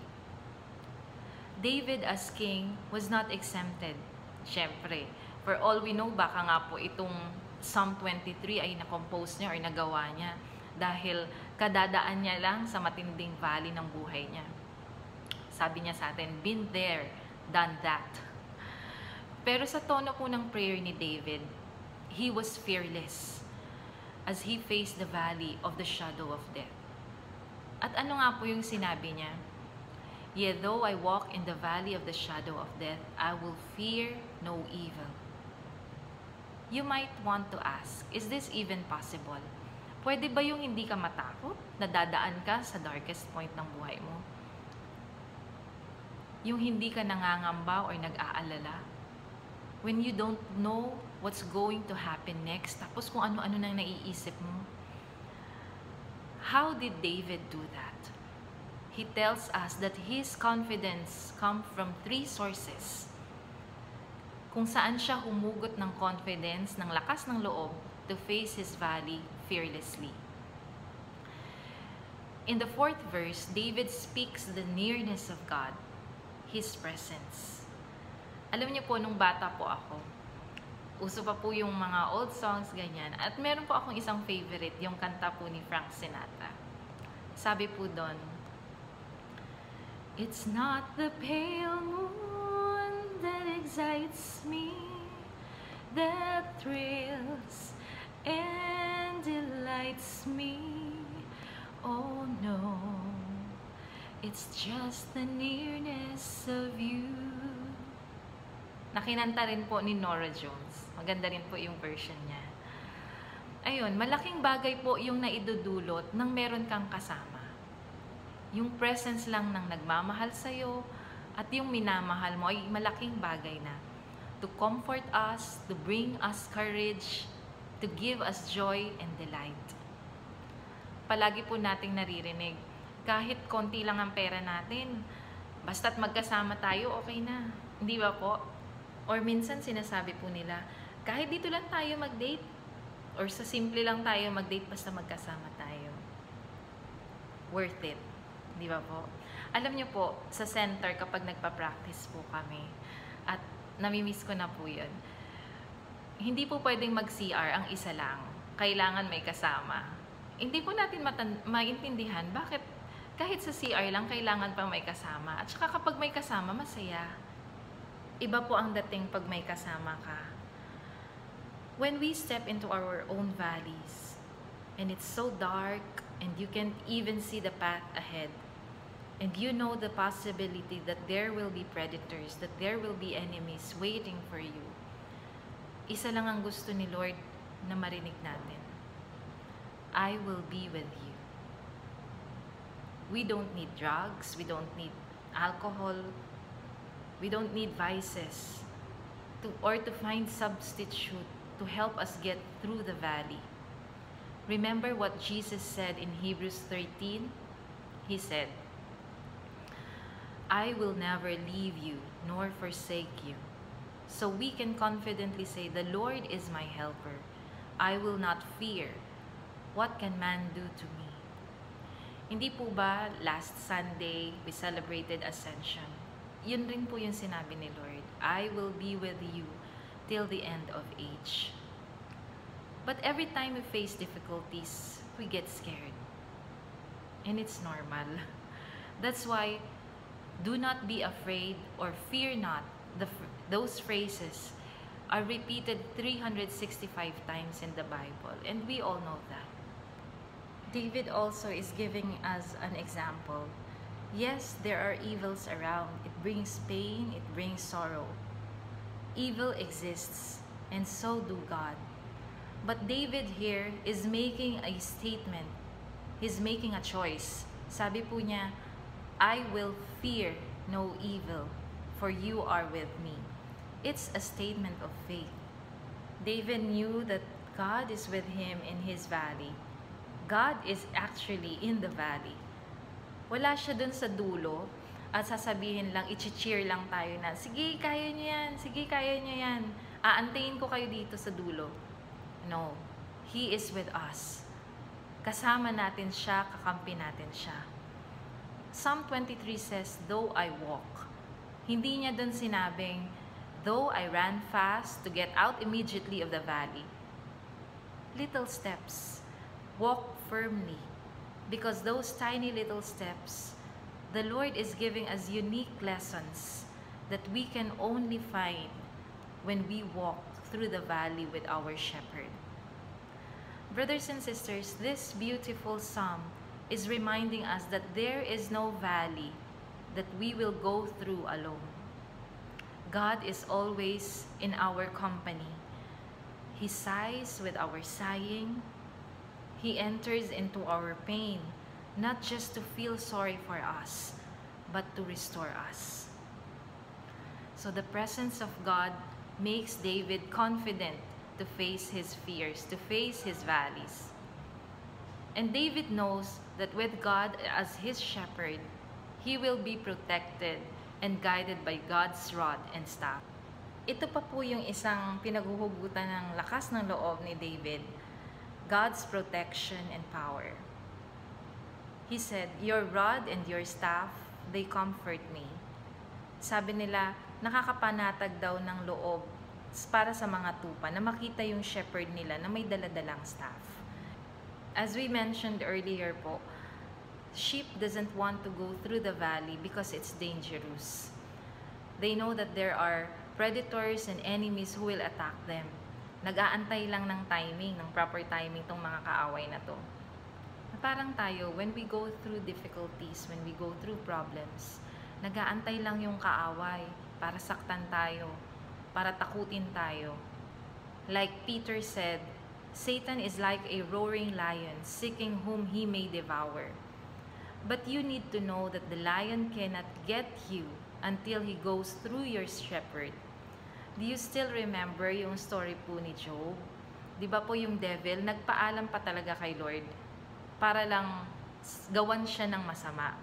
David as king was not exempted, syempre. For all we know, baka nga po itong Psalm 23 ay na-compose niya or nagawa niya dahil kadadaan niya lang sa matinding valley ng buhay niya. Sabi niya sa atin, been there, done that. Pero sa tono po ng prayer ni David, he was fearless as he faced the valley of the shadow of death. At ano nga po yung sinabi niya? Yet though I walk in the valley of the shadow of death, I will fear no evil. you might want to ask, is this even possible? Pwede ba yung hindi ka matakot? Nadadaan ka sa darkest point ng buhay mo? Yung hindi ka nangangamba or nag-aalala? When you don't know what's going to happen next, tapos kung ano-ano nang naiisip mo. How did David do that? He tells us that his confidence come from three sources. Kung saan siya humugot ng confidence, ng lakas ng loob to face his valley fearlessly. In the fourth verse, David speaks the nearness of God, His presence. Alam niyo po, nung bata po ako, uso pa po yung mga old songs, ganyan. At meron po akong isang favorite, yung kanta po ni Frank Sinatra. Sabi po doon, It's not the pale moon that excites me, that thrills and delights me. Oh no, it's just the nearness of you. Nakinanta rin po ni Nora Jones. Maganda rin po yung version niya. Ayun, malaking bagay po yung naidudulot nang meron kang kasama. Yung presence lang ng nagmamahal sa'yo at yung minamahal mo ay malaking bagay na. To comfort us, to bring us courage, to give us joy and delight. Palagi po nating naririnig, kahit konti lang ang pera natin, basta't magkasama tayo, okay na. Hindi ba po? Or minsan sinasabi po nila, kahit dito lang tayo mag-date, or sa simple lang tayo mag-date basta magkasama tayo. Worth it. Di ba po? Alam niyo po, sa center kapag nagpa-practice po kami, at namimiss ko na po yun, hindi po pwedeng mag-CR ang isa lang. Kailangan may kasama. Hindi po natin maintindihan bakit kahit sa CR lang kailangan pang may kasama. At saka kapag may kasama, masaya. Iba po ang dating pag may kasama ka. When we step into our own valleys, and it's so dark, and you can't even see the path ahead, and you know the possibility that there will be predators, that there will be enemies waiting for you, isa lang ang gusto ni Lord na marinig natin. I will be with you. We don't need drugs, we don't need alcohol, we don't need vices to or to find substitute to help us get through the valley. Remember what Jesus said in Hebrews 13? He said, I will never leave you nor forsake you. So we can confidently say, The Lord is my helper. I will not fear. What can man do to me? Hindi po ba last Sunday we celebrated Ascension? Yun rin po yung sinabi ni Lord, I will be with you till the end of age. But every time we face difficulties, we get scared. And it's normal. <laughs> That's why do not be afraid or fear not the, those phrases are repeated 365 times in the Bible, and we all know that. David also is giving us an example. Yes, there are evils around. It brings pain, it brings sorrow. Evil exists, and so do God. But David here is making a statement. He's making a choice. Sabi po niya, I will fear no evil for you are with me. It's a statement of faith. David knew that God is with him in his valley. God is actually in the valley. Wala siya dun sa dulo at sasabihin lang, i-cheer lang tayo na, sige, kaya niyo yan, sige, kaya niyo yan. Aantayin ko kayo dito sa dulo. No, He is with us. Kasama natin siya, kakampi natin siya. Psalm 23 says, Though I walk, hindi niya dun sinabing, though I ran fast to get out immediately of the valley. Little steps. Walk firmly. Because those tiny little steps, the Lord is giving us unique lessons that we can only find when we walk through the valley with our shepherd. Brothers and sisters, this beautiful psalm is reminding us that there is no valley that we will go through alone. God is always in our company. He sighs with our sighing. He enters into our pain, not just to feel sorry for us, but to restore us. So the presence of God makes David confident to face his fears, to face his valleys. And David knows that with God as his shepherd, he will be protected and guided by God's rod and staff. Ito pa po yung isang pinaguhugutan ng lakas ng loob ni David, God's protection and power. He said, Your rod and your staff, they comfort me. Sabi nila, nakakapanatag daw ng loob para sa mga tupa na makita yung shepherd nila na may daladalang staff. As we mentioned earlier po, sheep doesn't want to go through the valley because it's dangerous. They know that there are predators and enemies who will attack them. Nag-aantay lang ng timing, ng proper timing tong mga kaaway na to. Na parang tayo, when we go through difficulties, when we go through problems, nag-aantay lang yung kaaway para saktan tayo, para takutin tayo. Like Peter said, Satan is like a roaring lion seeking whom he may devour. But you need to know that the lion cannot get you until he goes through your shepherd. Do you still remember yung story po ni Job? Di ba po yung devil, nagpaalam pa talaga kay Lord para lang gawan siya ng masama.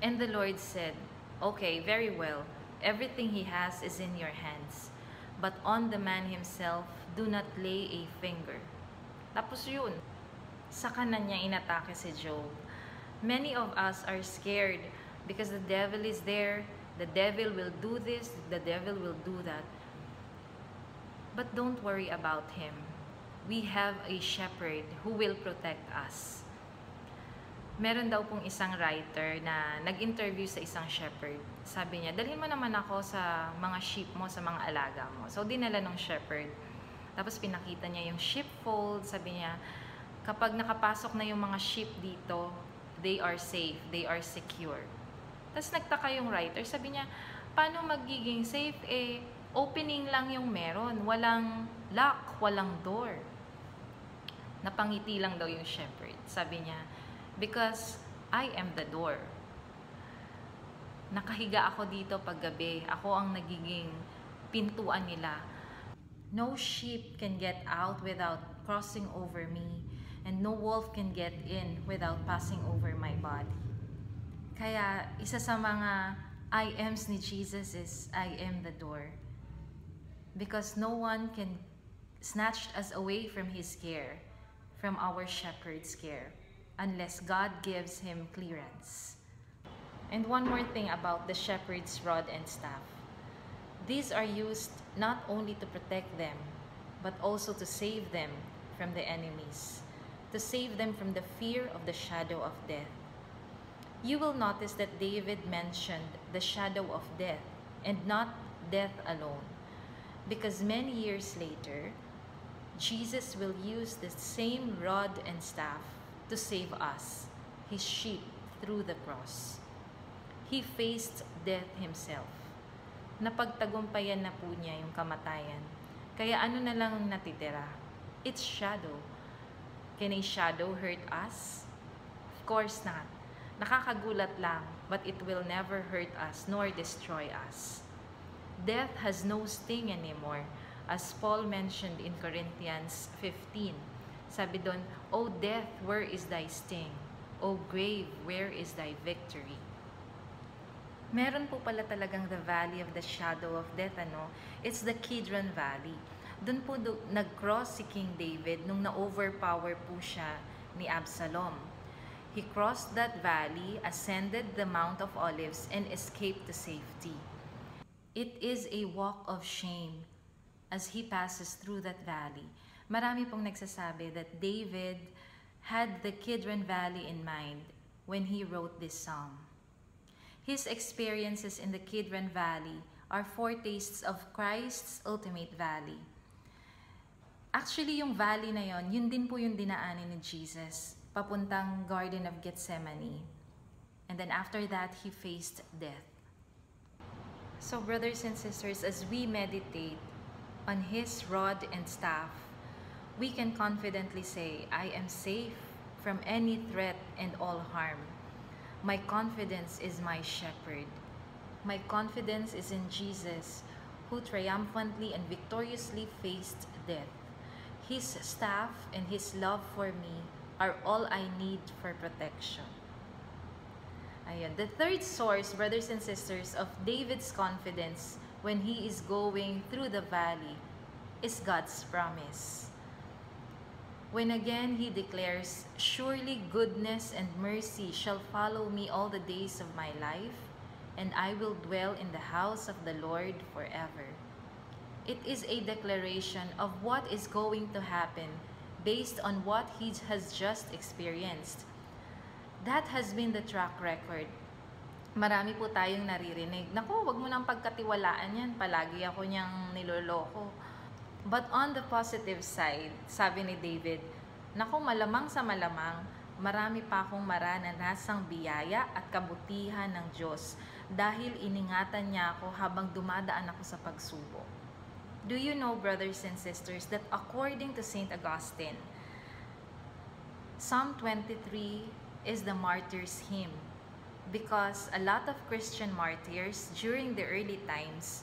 And the Lord said, Okay, very well. Everything he has is in your hands. But on the man himself, do not lay a finger. Tapos yun, sa kanan niya inatake si Job. Many of us are scared because the devil is there. The devil will do this, the devil will do that. But don't worry about him. We have a shepherd who will protect us. Meron daw pong isang writer na nag-interview sa isang shepherd. Sabi niya, dalhin mo naman ako sa mga sheep mo, sa mga alaga mo. So, dinala ng shepherd. Tapos pinakita niya yung sheepfold. Sabi niya, kapag nakapasok na yung mga sheep dito, they are safe, they are secure. Tapos nagtaka yung writer, sabi niya, paano magiging safe? Eh, opening lang yung meron. Walang lock, walang door. Napangiti lang daw yung shepherd. Sabi niya, because I am the door. Nakahiga ako dito paggabi. Ako ang nagiging pintuan nila. No sheep can get out without crossing over me, and no wolf can get in without passing over my body. Kaya isa sa mga I ams ni Jesus is I am the door. Because no one can snatch us away from His care, from our shepherd's care, unless God gives him clearance. And one more thing about the shepherd's rod and staff. These are used not only to protect them, but also to save them from the enemies, to save them from the fear of the shadow of death. You will notice that David mentioned the shadow of death and not death alone, because many years later, Jesus will use the same rod and staff to save us, his sheep, through the cross. He faced death himself. Napagtagumpayan na po niya yung kamatayan. Kaya ano na lang ang natitira? It's shadow. Can a shadow hurt us? Of course not. Nakakagulat lang, but it will never hurt us nor destroy us. Death has no sting anymore, as Paul mentioned in Corinthians 15. Sabi doon, O death, where is thy sting? O grave, where is thy victory? Meron po pala talagang the valley of the shadow of death, ano? It's the Kidron Valley. Doon po do, nag-cross si King David nung na-overpower po siya ni Absalom. He crossed that valley, ascended the Mount of Olives, and escaped to safety. It is a walk of shame as he passes through that valley. Marami pong nagsasabi that David had the Kidron Valley in mind when he wrote this psalm. His experiences in the Kidron Valley are foretastes of Christ's ultimate valley. Actually, yung valley na yon, yun din po yung dinaanin ni Jesus, papuntang Garden of Gethsemane. And then after that, he faced death. So brothers and sisters, as we meditate on His rod and staff, we can confidently say, I am safe from any threat and all harm. My confidence is my shepherd. My confidence is in Jesus, who triumphantly and victoriously faced death. His staff and His love for me are all I need for protection. Ayan. The third source, brothers and sisters, of David's confidence when he is going through the valley is God's promise. When again he declares, Surely goodness and mercy shall follow me all the days of my life, and I will dwell in the house of the Lord forever. It is a declaration of what is going to happen based on what he has just experienced. That has been the track record. Marami po tayong naririnig. Naku, wag mo nang pagkatiwalaan yan. Palagi ako niyang niloloko. But on the positive side, sabi ni David, Naku, malamang sa malamang, marami pa akong marananasang biyaya at kabutihan ng Diyos dahil iningatan niya ako habang dumadaan ako sa pagsubok. Do you know, brothers and sisters, that according to St. Augustine, Psalm 23 is the martyr's hymn because a lot of Christian martyrs during the early times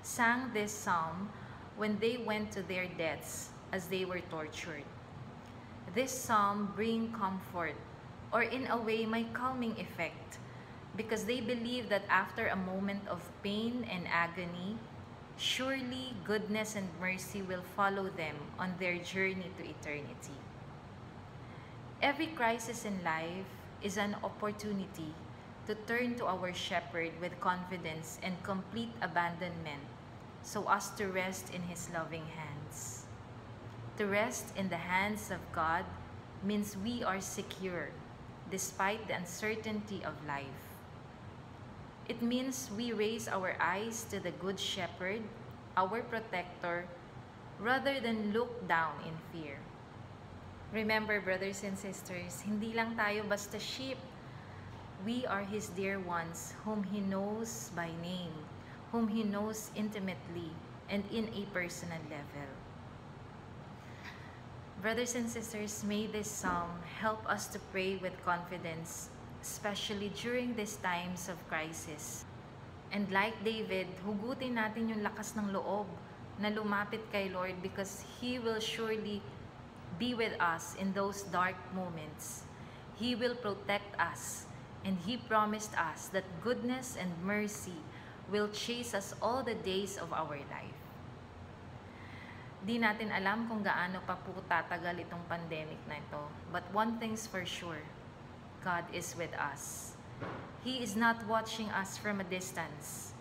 sang this psalm when they went to their deaths as they were tortured. This psalm bring comfort or in a way my calming effect because they believe that after a moment of pain and agony, surely goodness and mercy will follow them on their journey to eternity. Every crisis in life is an opportunity to turn to our shepherd with confidence and complete abandonment so as to rest in his loving hands. To rest in the hands of God means we are secure despite the uncertainty of life. It means we raise our eyes to the Good Shepherd, our protector, rather than look down in fear. Remember, brothers and sisters, hindi lang tayo basta sheep. We are His dear ones, whom He knows by name, whom He knows intimately and in a personal level. Brothers and sisters, may this psalm help us to pray with confidence, especially during these times of crisis. And like David, hugutin natin yung lakas ng loob na lumapit kay Lord because He will surely be with us in those dark moments. He will protect us, and He promised us that goodness and mercy will chase us all the days of our life. Di natin alam kung gaano pa po tatagal itong pandemic na ito. But one thing's for sure, God is with us. He is not watching us from a distance.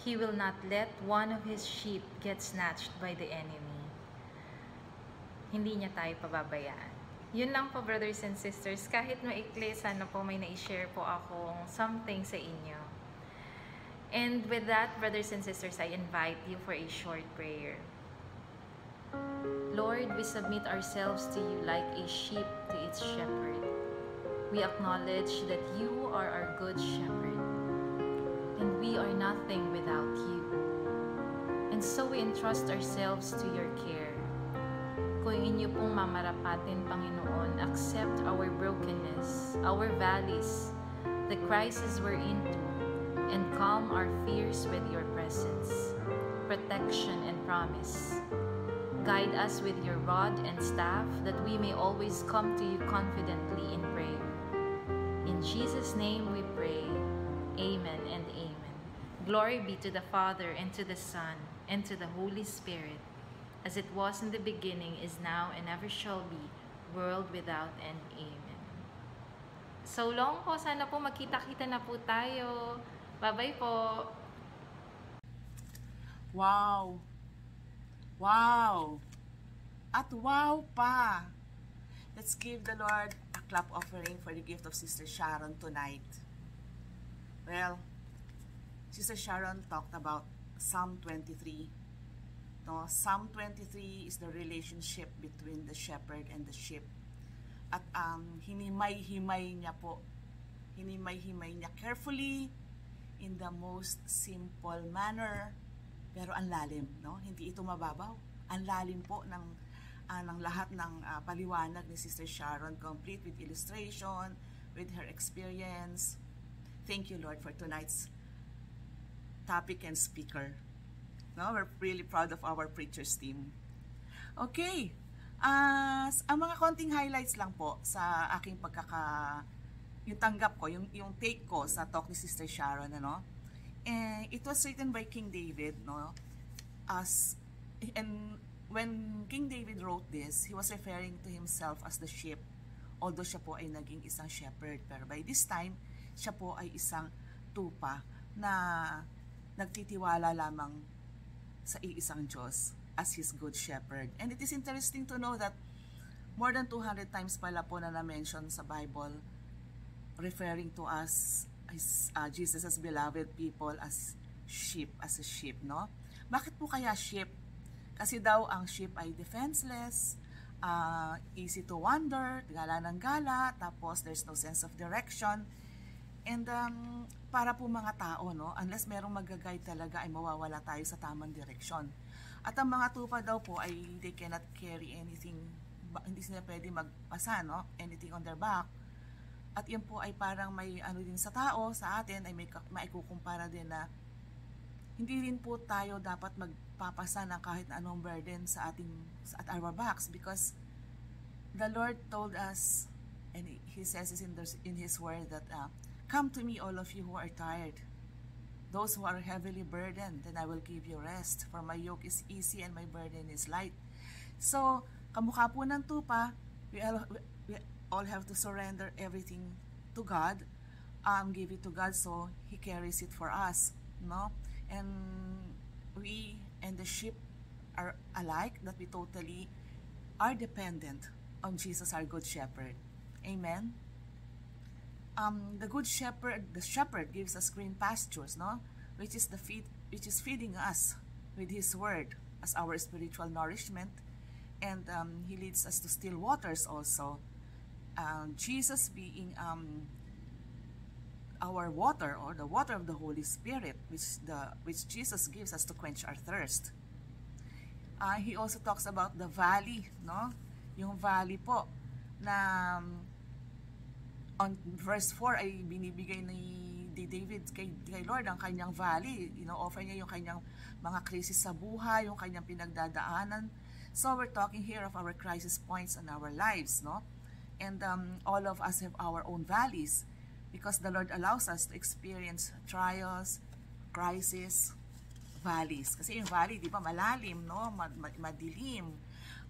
He will not let one of His sheep get snatched by the enemy. Hindi niya tayo pababayaan. Yun lang po brothers and sisters. Kahit maikli, sana po may na-share po akong something sa inyo. And with that, brothers and sisters, I invite you for a short prayer. Lord, we submit ourselves to you like a sheep to its shepherd. We acknowledge that you are our good shepherd, and we are nothing without you. And so we entrust ourselves to your care. Kung inyo pong mamarapatin, Panginoon, accept our brokenness, our valleys, the crisis we're into, and calm our fears with your presence, protection, and promise. Guide us with your rod and staff that we may always come to you confidently in prayer. In Jesus' name we pray. Amen and amen. Glory be to the Father, and to the Son, and to the Holy Spirit, as it was in the beginning, is now, and ever shall be, world without end. Amen. So long po. Sana po magkita-kita na po tayo. Bye-bye po. Wow! Wow! At wow pa! Let's give the Lord a clap offering for the gift of Sister Sharon tonight. Well, Sister Sharon talked about Psalm 23. No, Psalm 23 is the relationship between the shepherd and the sheep. At ang hinimay-himay niya po, hinimay-himay niya carefully, in the most simple manner, pero ang lalim, no? Hindi ito mababaw. Ang lalim po ng uh, ng lahat ng uh, paliwanag ni Sister Sharon, complete with illustration, with her experience. Thank you, Lord, for tonight's topic and speaker. No, we're really proud of our preachers team. Okay. Uh, ang mga konting highlights lang po sa aking pagkaka yung tanggap ko, yung, yung take ko sa talk ni Sister Sharon, ano? And it was written by King David, no? As, and when King David wrote this, he was referring to himself as the sheep. Although siya po ay naging isang shepherd. Pero by this time, siya po ay isang tupa na nagtitiwala lamang sa iisang Diyos as His good shepherd. And it is interesting to know that more than 200 times pala po na na-mention sa Bible referring to us as uh, Jesus as beloved people as sheep, as a sheep, no? Bakit po kaya sheep? Kasi daw ang sheep ay defenseless, uh, easy to wander, gala ng gala, tapos there's no sense of direction. And um, para po mga tao, no, unless merong mag-guide talaga ay mawawala tayo sa tamang direksyon. At ang mga tupa daw po ay they cannot carry anything, hindi sila pwede magpasa, no, anything on their back at yan po ay parang may ano din sa tao, sa atin, ay may maikukumpara din na hindi rin po tayo dapat magpapasa ng kahit anong burden sa ating at our backs because the Lord told us and he says this in, the, in his word that uh, come to me all of you who are tired. Those who are heavily burdened then I will give you rest for my yoke is easy and my burden is light. So kamukha po ng tupa we all, have to surrender everything to God, um, give it to God so He carries it for us, no? And we and the sheep are alike that we totally are dependent on Jesus, our good shepherd. Amen. Um, the good shepherd, the shepherd gives us green pastures, no? Which is the feed, which is feeding us with His word as our spiritual nourishment, and um, He leads us to still waters also uh, Jesus being um, our water or the water of the Holy Spirit, which the which Jesus gives us to quench our thirst. Uh, he also talks about the valley, no? Yung valley po na um, on verse 4 ay binibigay ni David kay, kay Lord ang kanyang valley. You know, offer niya yung kanyang mga krisis sa buhay, yung kanyang pinagdadaanan. So we're talking here of our crisis points in our lives, no? And um, all of us have our own valleys because the Lord allows us to experience trials, crisis, valleys. Kasi yung valley, di ba, malalim, no? Mad madilim.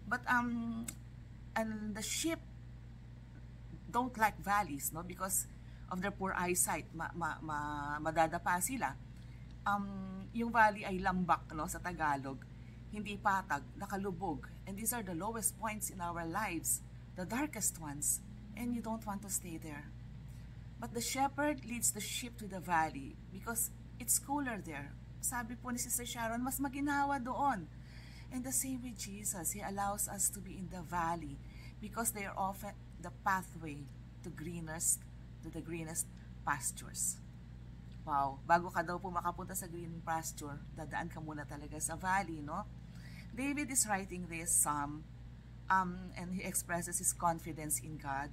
But, um, and the sheep don't like valleys, no? Because of their poor eyesight, ma ma ma madadapa sila. Um, yung valley ay lambak, no, sa Tagalog. Hindi patag, nakalubog. And these are the lowest points in our lives the darkest ones, and you don't want to stay there. But the shepherd leads the sheep to the valley because it's cooler there. Sabi po ni Sister Sharon, mas maginawa doon. And the same with Jesus, He allows us to be in the valley because they are often the pathway to greenest, to the greenest pastures. Wow, bago ka daw po makapunta sa green pasture, dadaan ka muna talaga sa valley, no? David is writing this psalm um, and he expresses his confidence in God.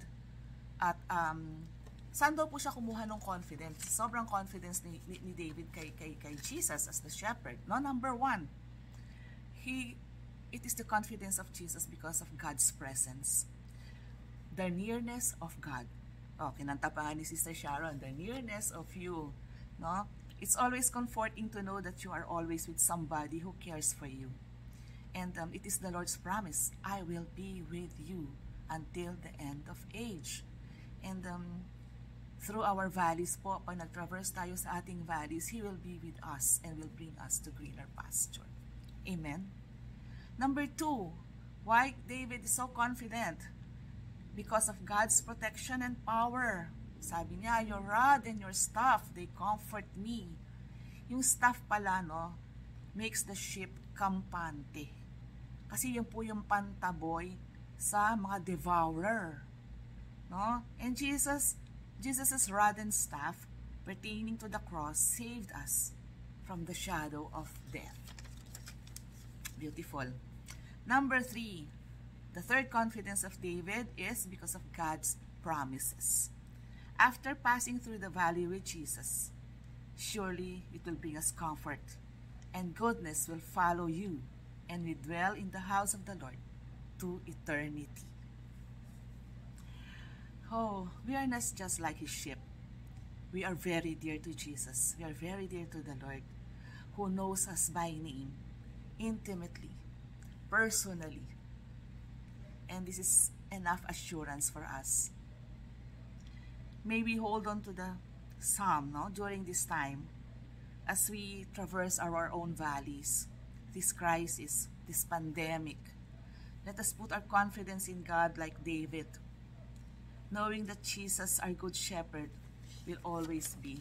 At um, saan daw po siya kumuha ng confidence? Sobrang confidence ni, ni, ni David kay, kay, kay Jesus as the shepherd. No, number one, he, it is the confidence of Jesus because of God's presence. The nearness of God. Oh, kinanta pa nga ni Sister Sharon, the nearness of you. No? It's always comforting to know that you are always with somebody who cares for you. And um, it is the Lord's promise, I will be with you until the end of age. And um, through our valleys po, pag nag-traverse tayo sa ating valleys, He will be with us and will bring us to greener pasture. Amen? Number two, why David is so confident? Because of God's protection and power. Sabi niya, your rod and your staff, they comfort me. Yung staff pala, no, makes the sheep kampante. Kasi yun po yung pantaboy sa mga devourer. No? And Jesus, Jesus' rod and staff pertaining to the cross saved us from the shadow of death. Beautiful. Number three, the third confidence of David is because of God's promises. After passing through the valley with Jesus, surely it will bring us comfort, and goodness will follow you, and we dwell in the house of the Lord to eternity. Oh, we are not just like his sheep. We are very dear to Jesus. We are very dear to the Lord, who knows us by name, intimately, personally. And this is enough assurance for us. May we hold on to the psalm no, during this time as we traverse our own valleys, this crisis, this pandemic. Let us put our confidence in God like David, knowing that Jesus, our good shepherd, will always be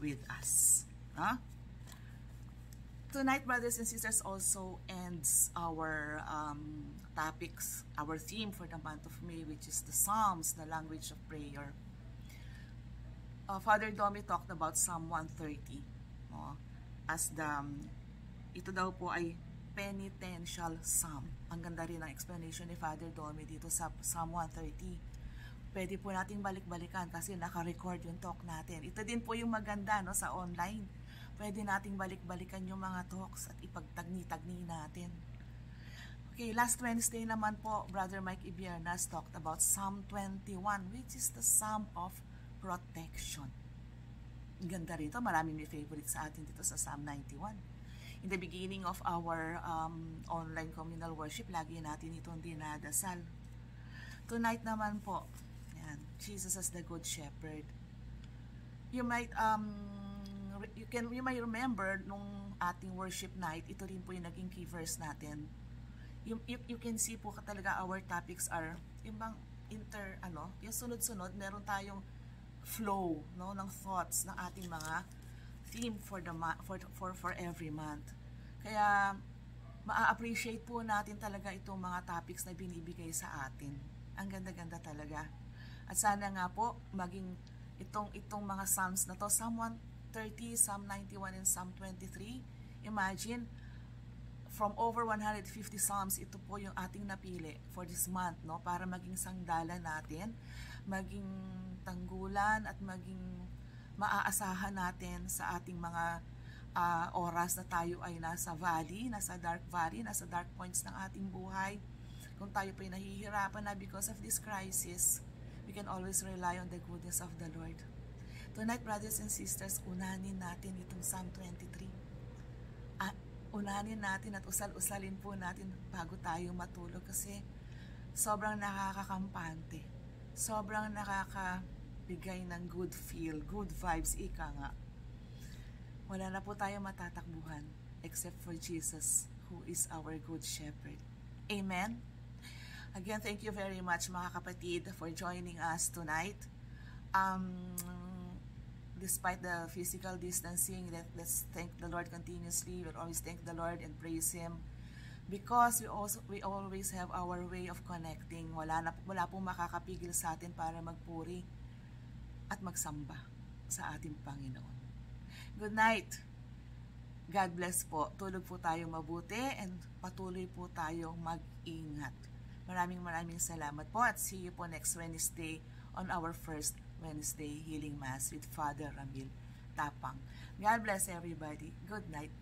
with us. Huh? Tonight, brothers and sisters, also ends our um, topics, our theme for the month of May, which is the Psalms, the language of prayer. Uh, Father Domi talked about Psalm 130 no? as the, um, ito daw po ay penitential psalm. Ang ganda rin ang explanation ni Father Domi dito sa Psalm 130 pwede po nating balik-balikan kasi naka-record yung talk natin. Ito din po yung maganda no, sa online. Pwede nating balik-balikan yung mga talks at ipagtagni-tagni natin. Okay, last Wednesday naman po, Brother Mike Ibiernas talked about Psalm 21, which is the Psalm of Protection. Ganda rito, marami may favorite sa atin dito sa Psalm 91. In the beginning of our um, online communal worship, lagi natin itong dinadasal. Tonight naman po, yan, Jesus as the Good Shepherd. You might um you can you might remember nung ating worship night, ito rin po yung naging key verse natin. You, you, you can see po talaga our topics are yung bang inter ano, yung sunod-sunod meron tayong flow no ng thoughts ng ating mga theme for the for for for every month. Kaya maa-appreciate po natin talaga itong mga topics na binibigay sa atin. Ang ganda-ganda talaga. At sana nga po maging itong itong mga psalms na to, Psalm 130, Psalm 91 and Psalm 23. Imagine from over 150 psalms ito po yung ating napili for this month no para maging sangdala natin, maging tanggulan at maging maaasahan natin sa ating mga uh, oras na tayo ay nasa valley, nasa dark valley, nasa dark points ng ating buhay. Kung tayo po ay nahihirapan na because of this crisis, we can always rely on the goodness of the Lord. Tonight, brothers and sisters, unanin natin itong Psalm 23. At unanin natin at usal-usalin po natin bago tayo matulog kasi sobrang nakakakampante. Sobrang nakakabigay ng good feel, good vibes, ika nga. Wala na po tayo matatakbuhan except for Jesus who is our good shepherd. Amen? Again, thank you very much mga kapatid for joining us tonight. Um, despite the physical distancing, let, let's thank the Lord continuously. We'll always thank the Lord and praise Him because we also we always have our way of connecting. Wala na wala pong makakapigil sa atin para magpuri at magsamba sa ating Panginoon. Good night. God bless po. Tulog po tayong mabuti and patuloy po tayong mag-ingat. Maraming maraming salamat po at see you po next Wednesday on our first Wednesday Healing Mass with Father Ramil Tapang. God bless everybody. Good night.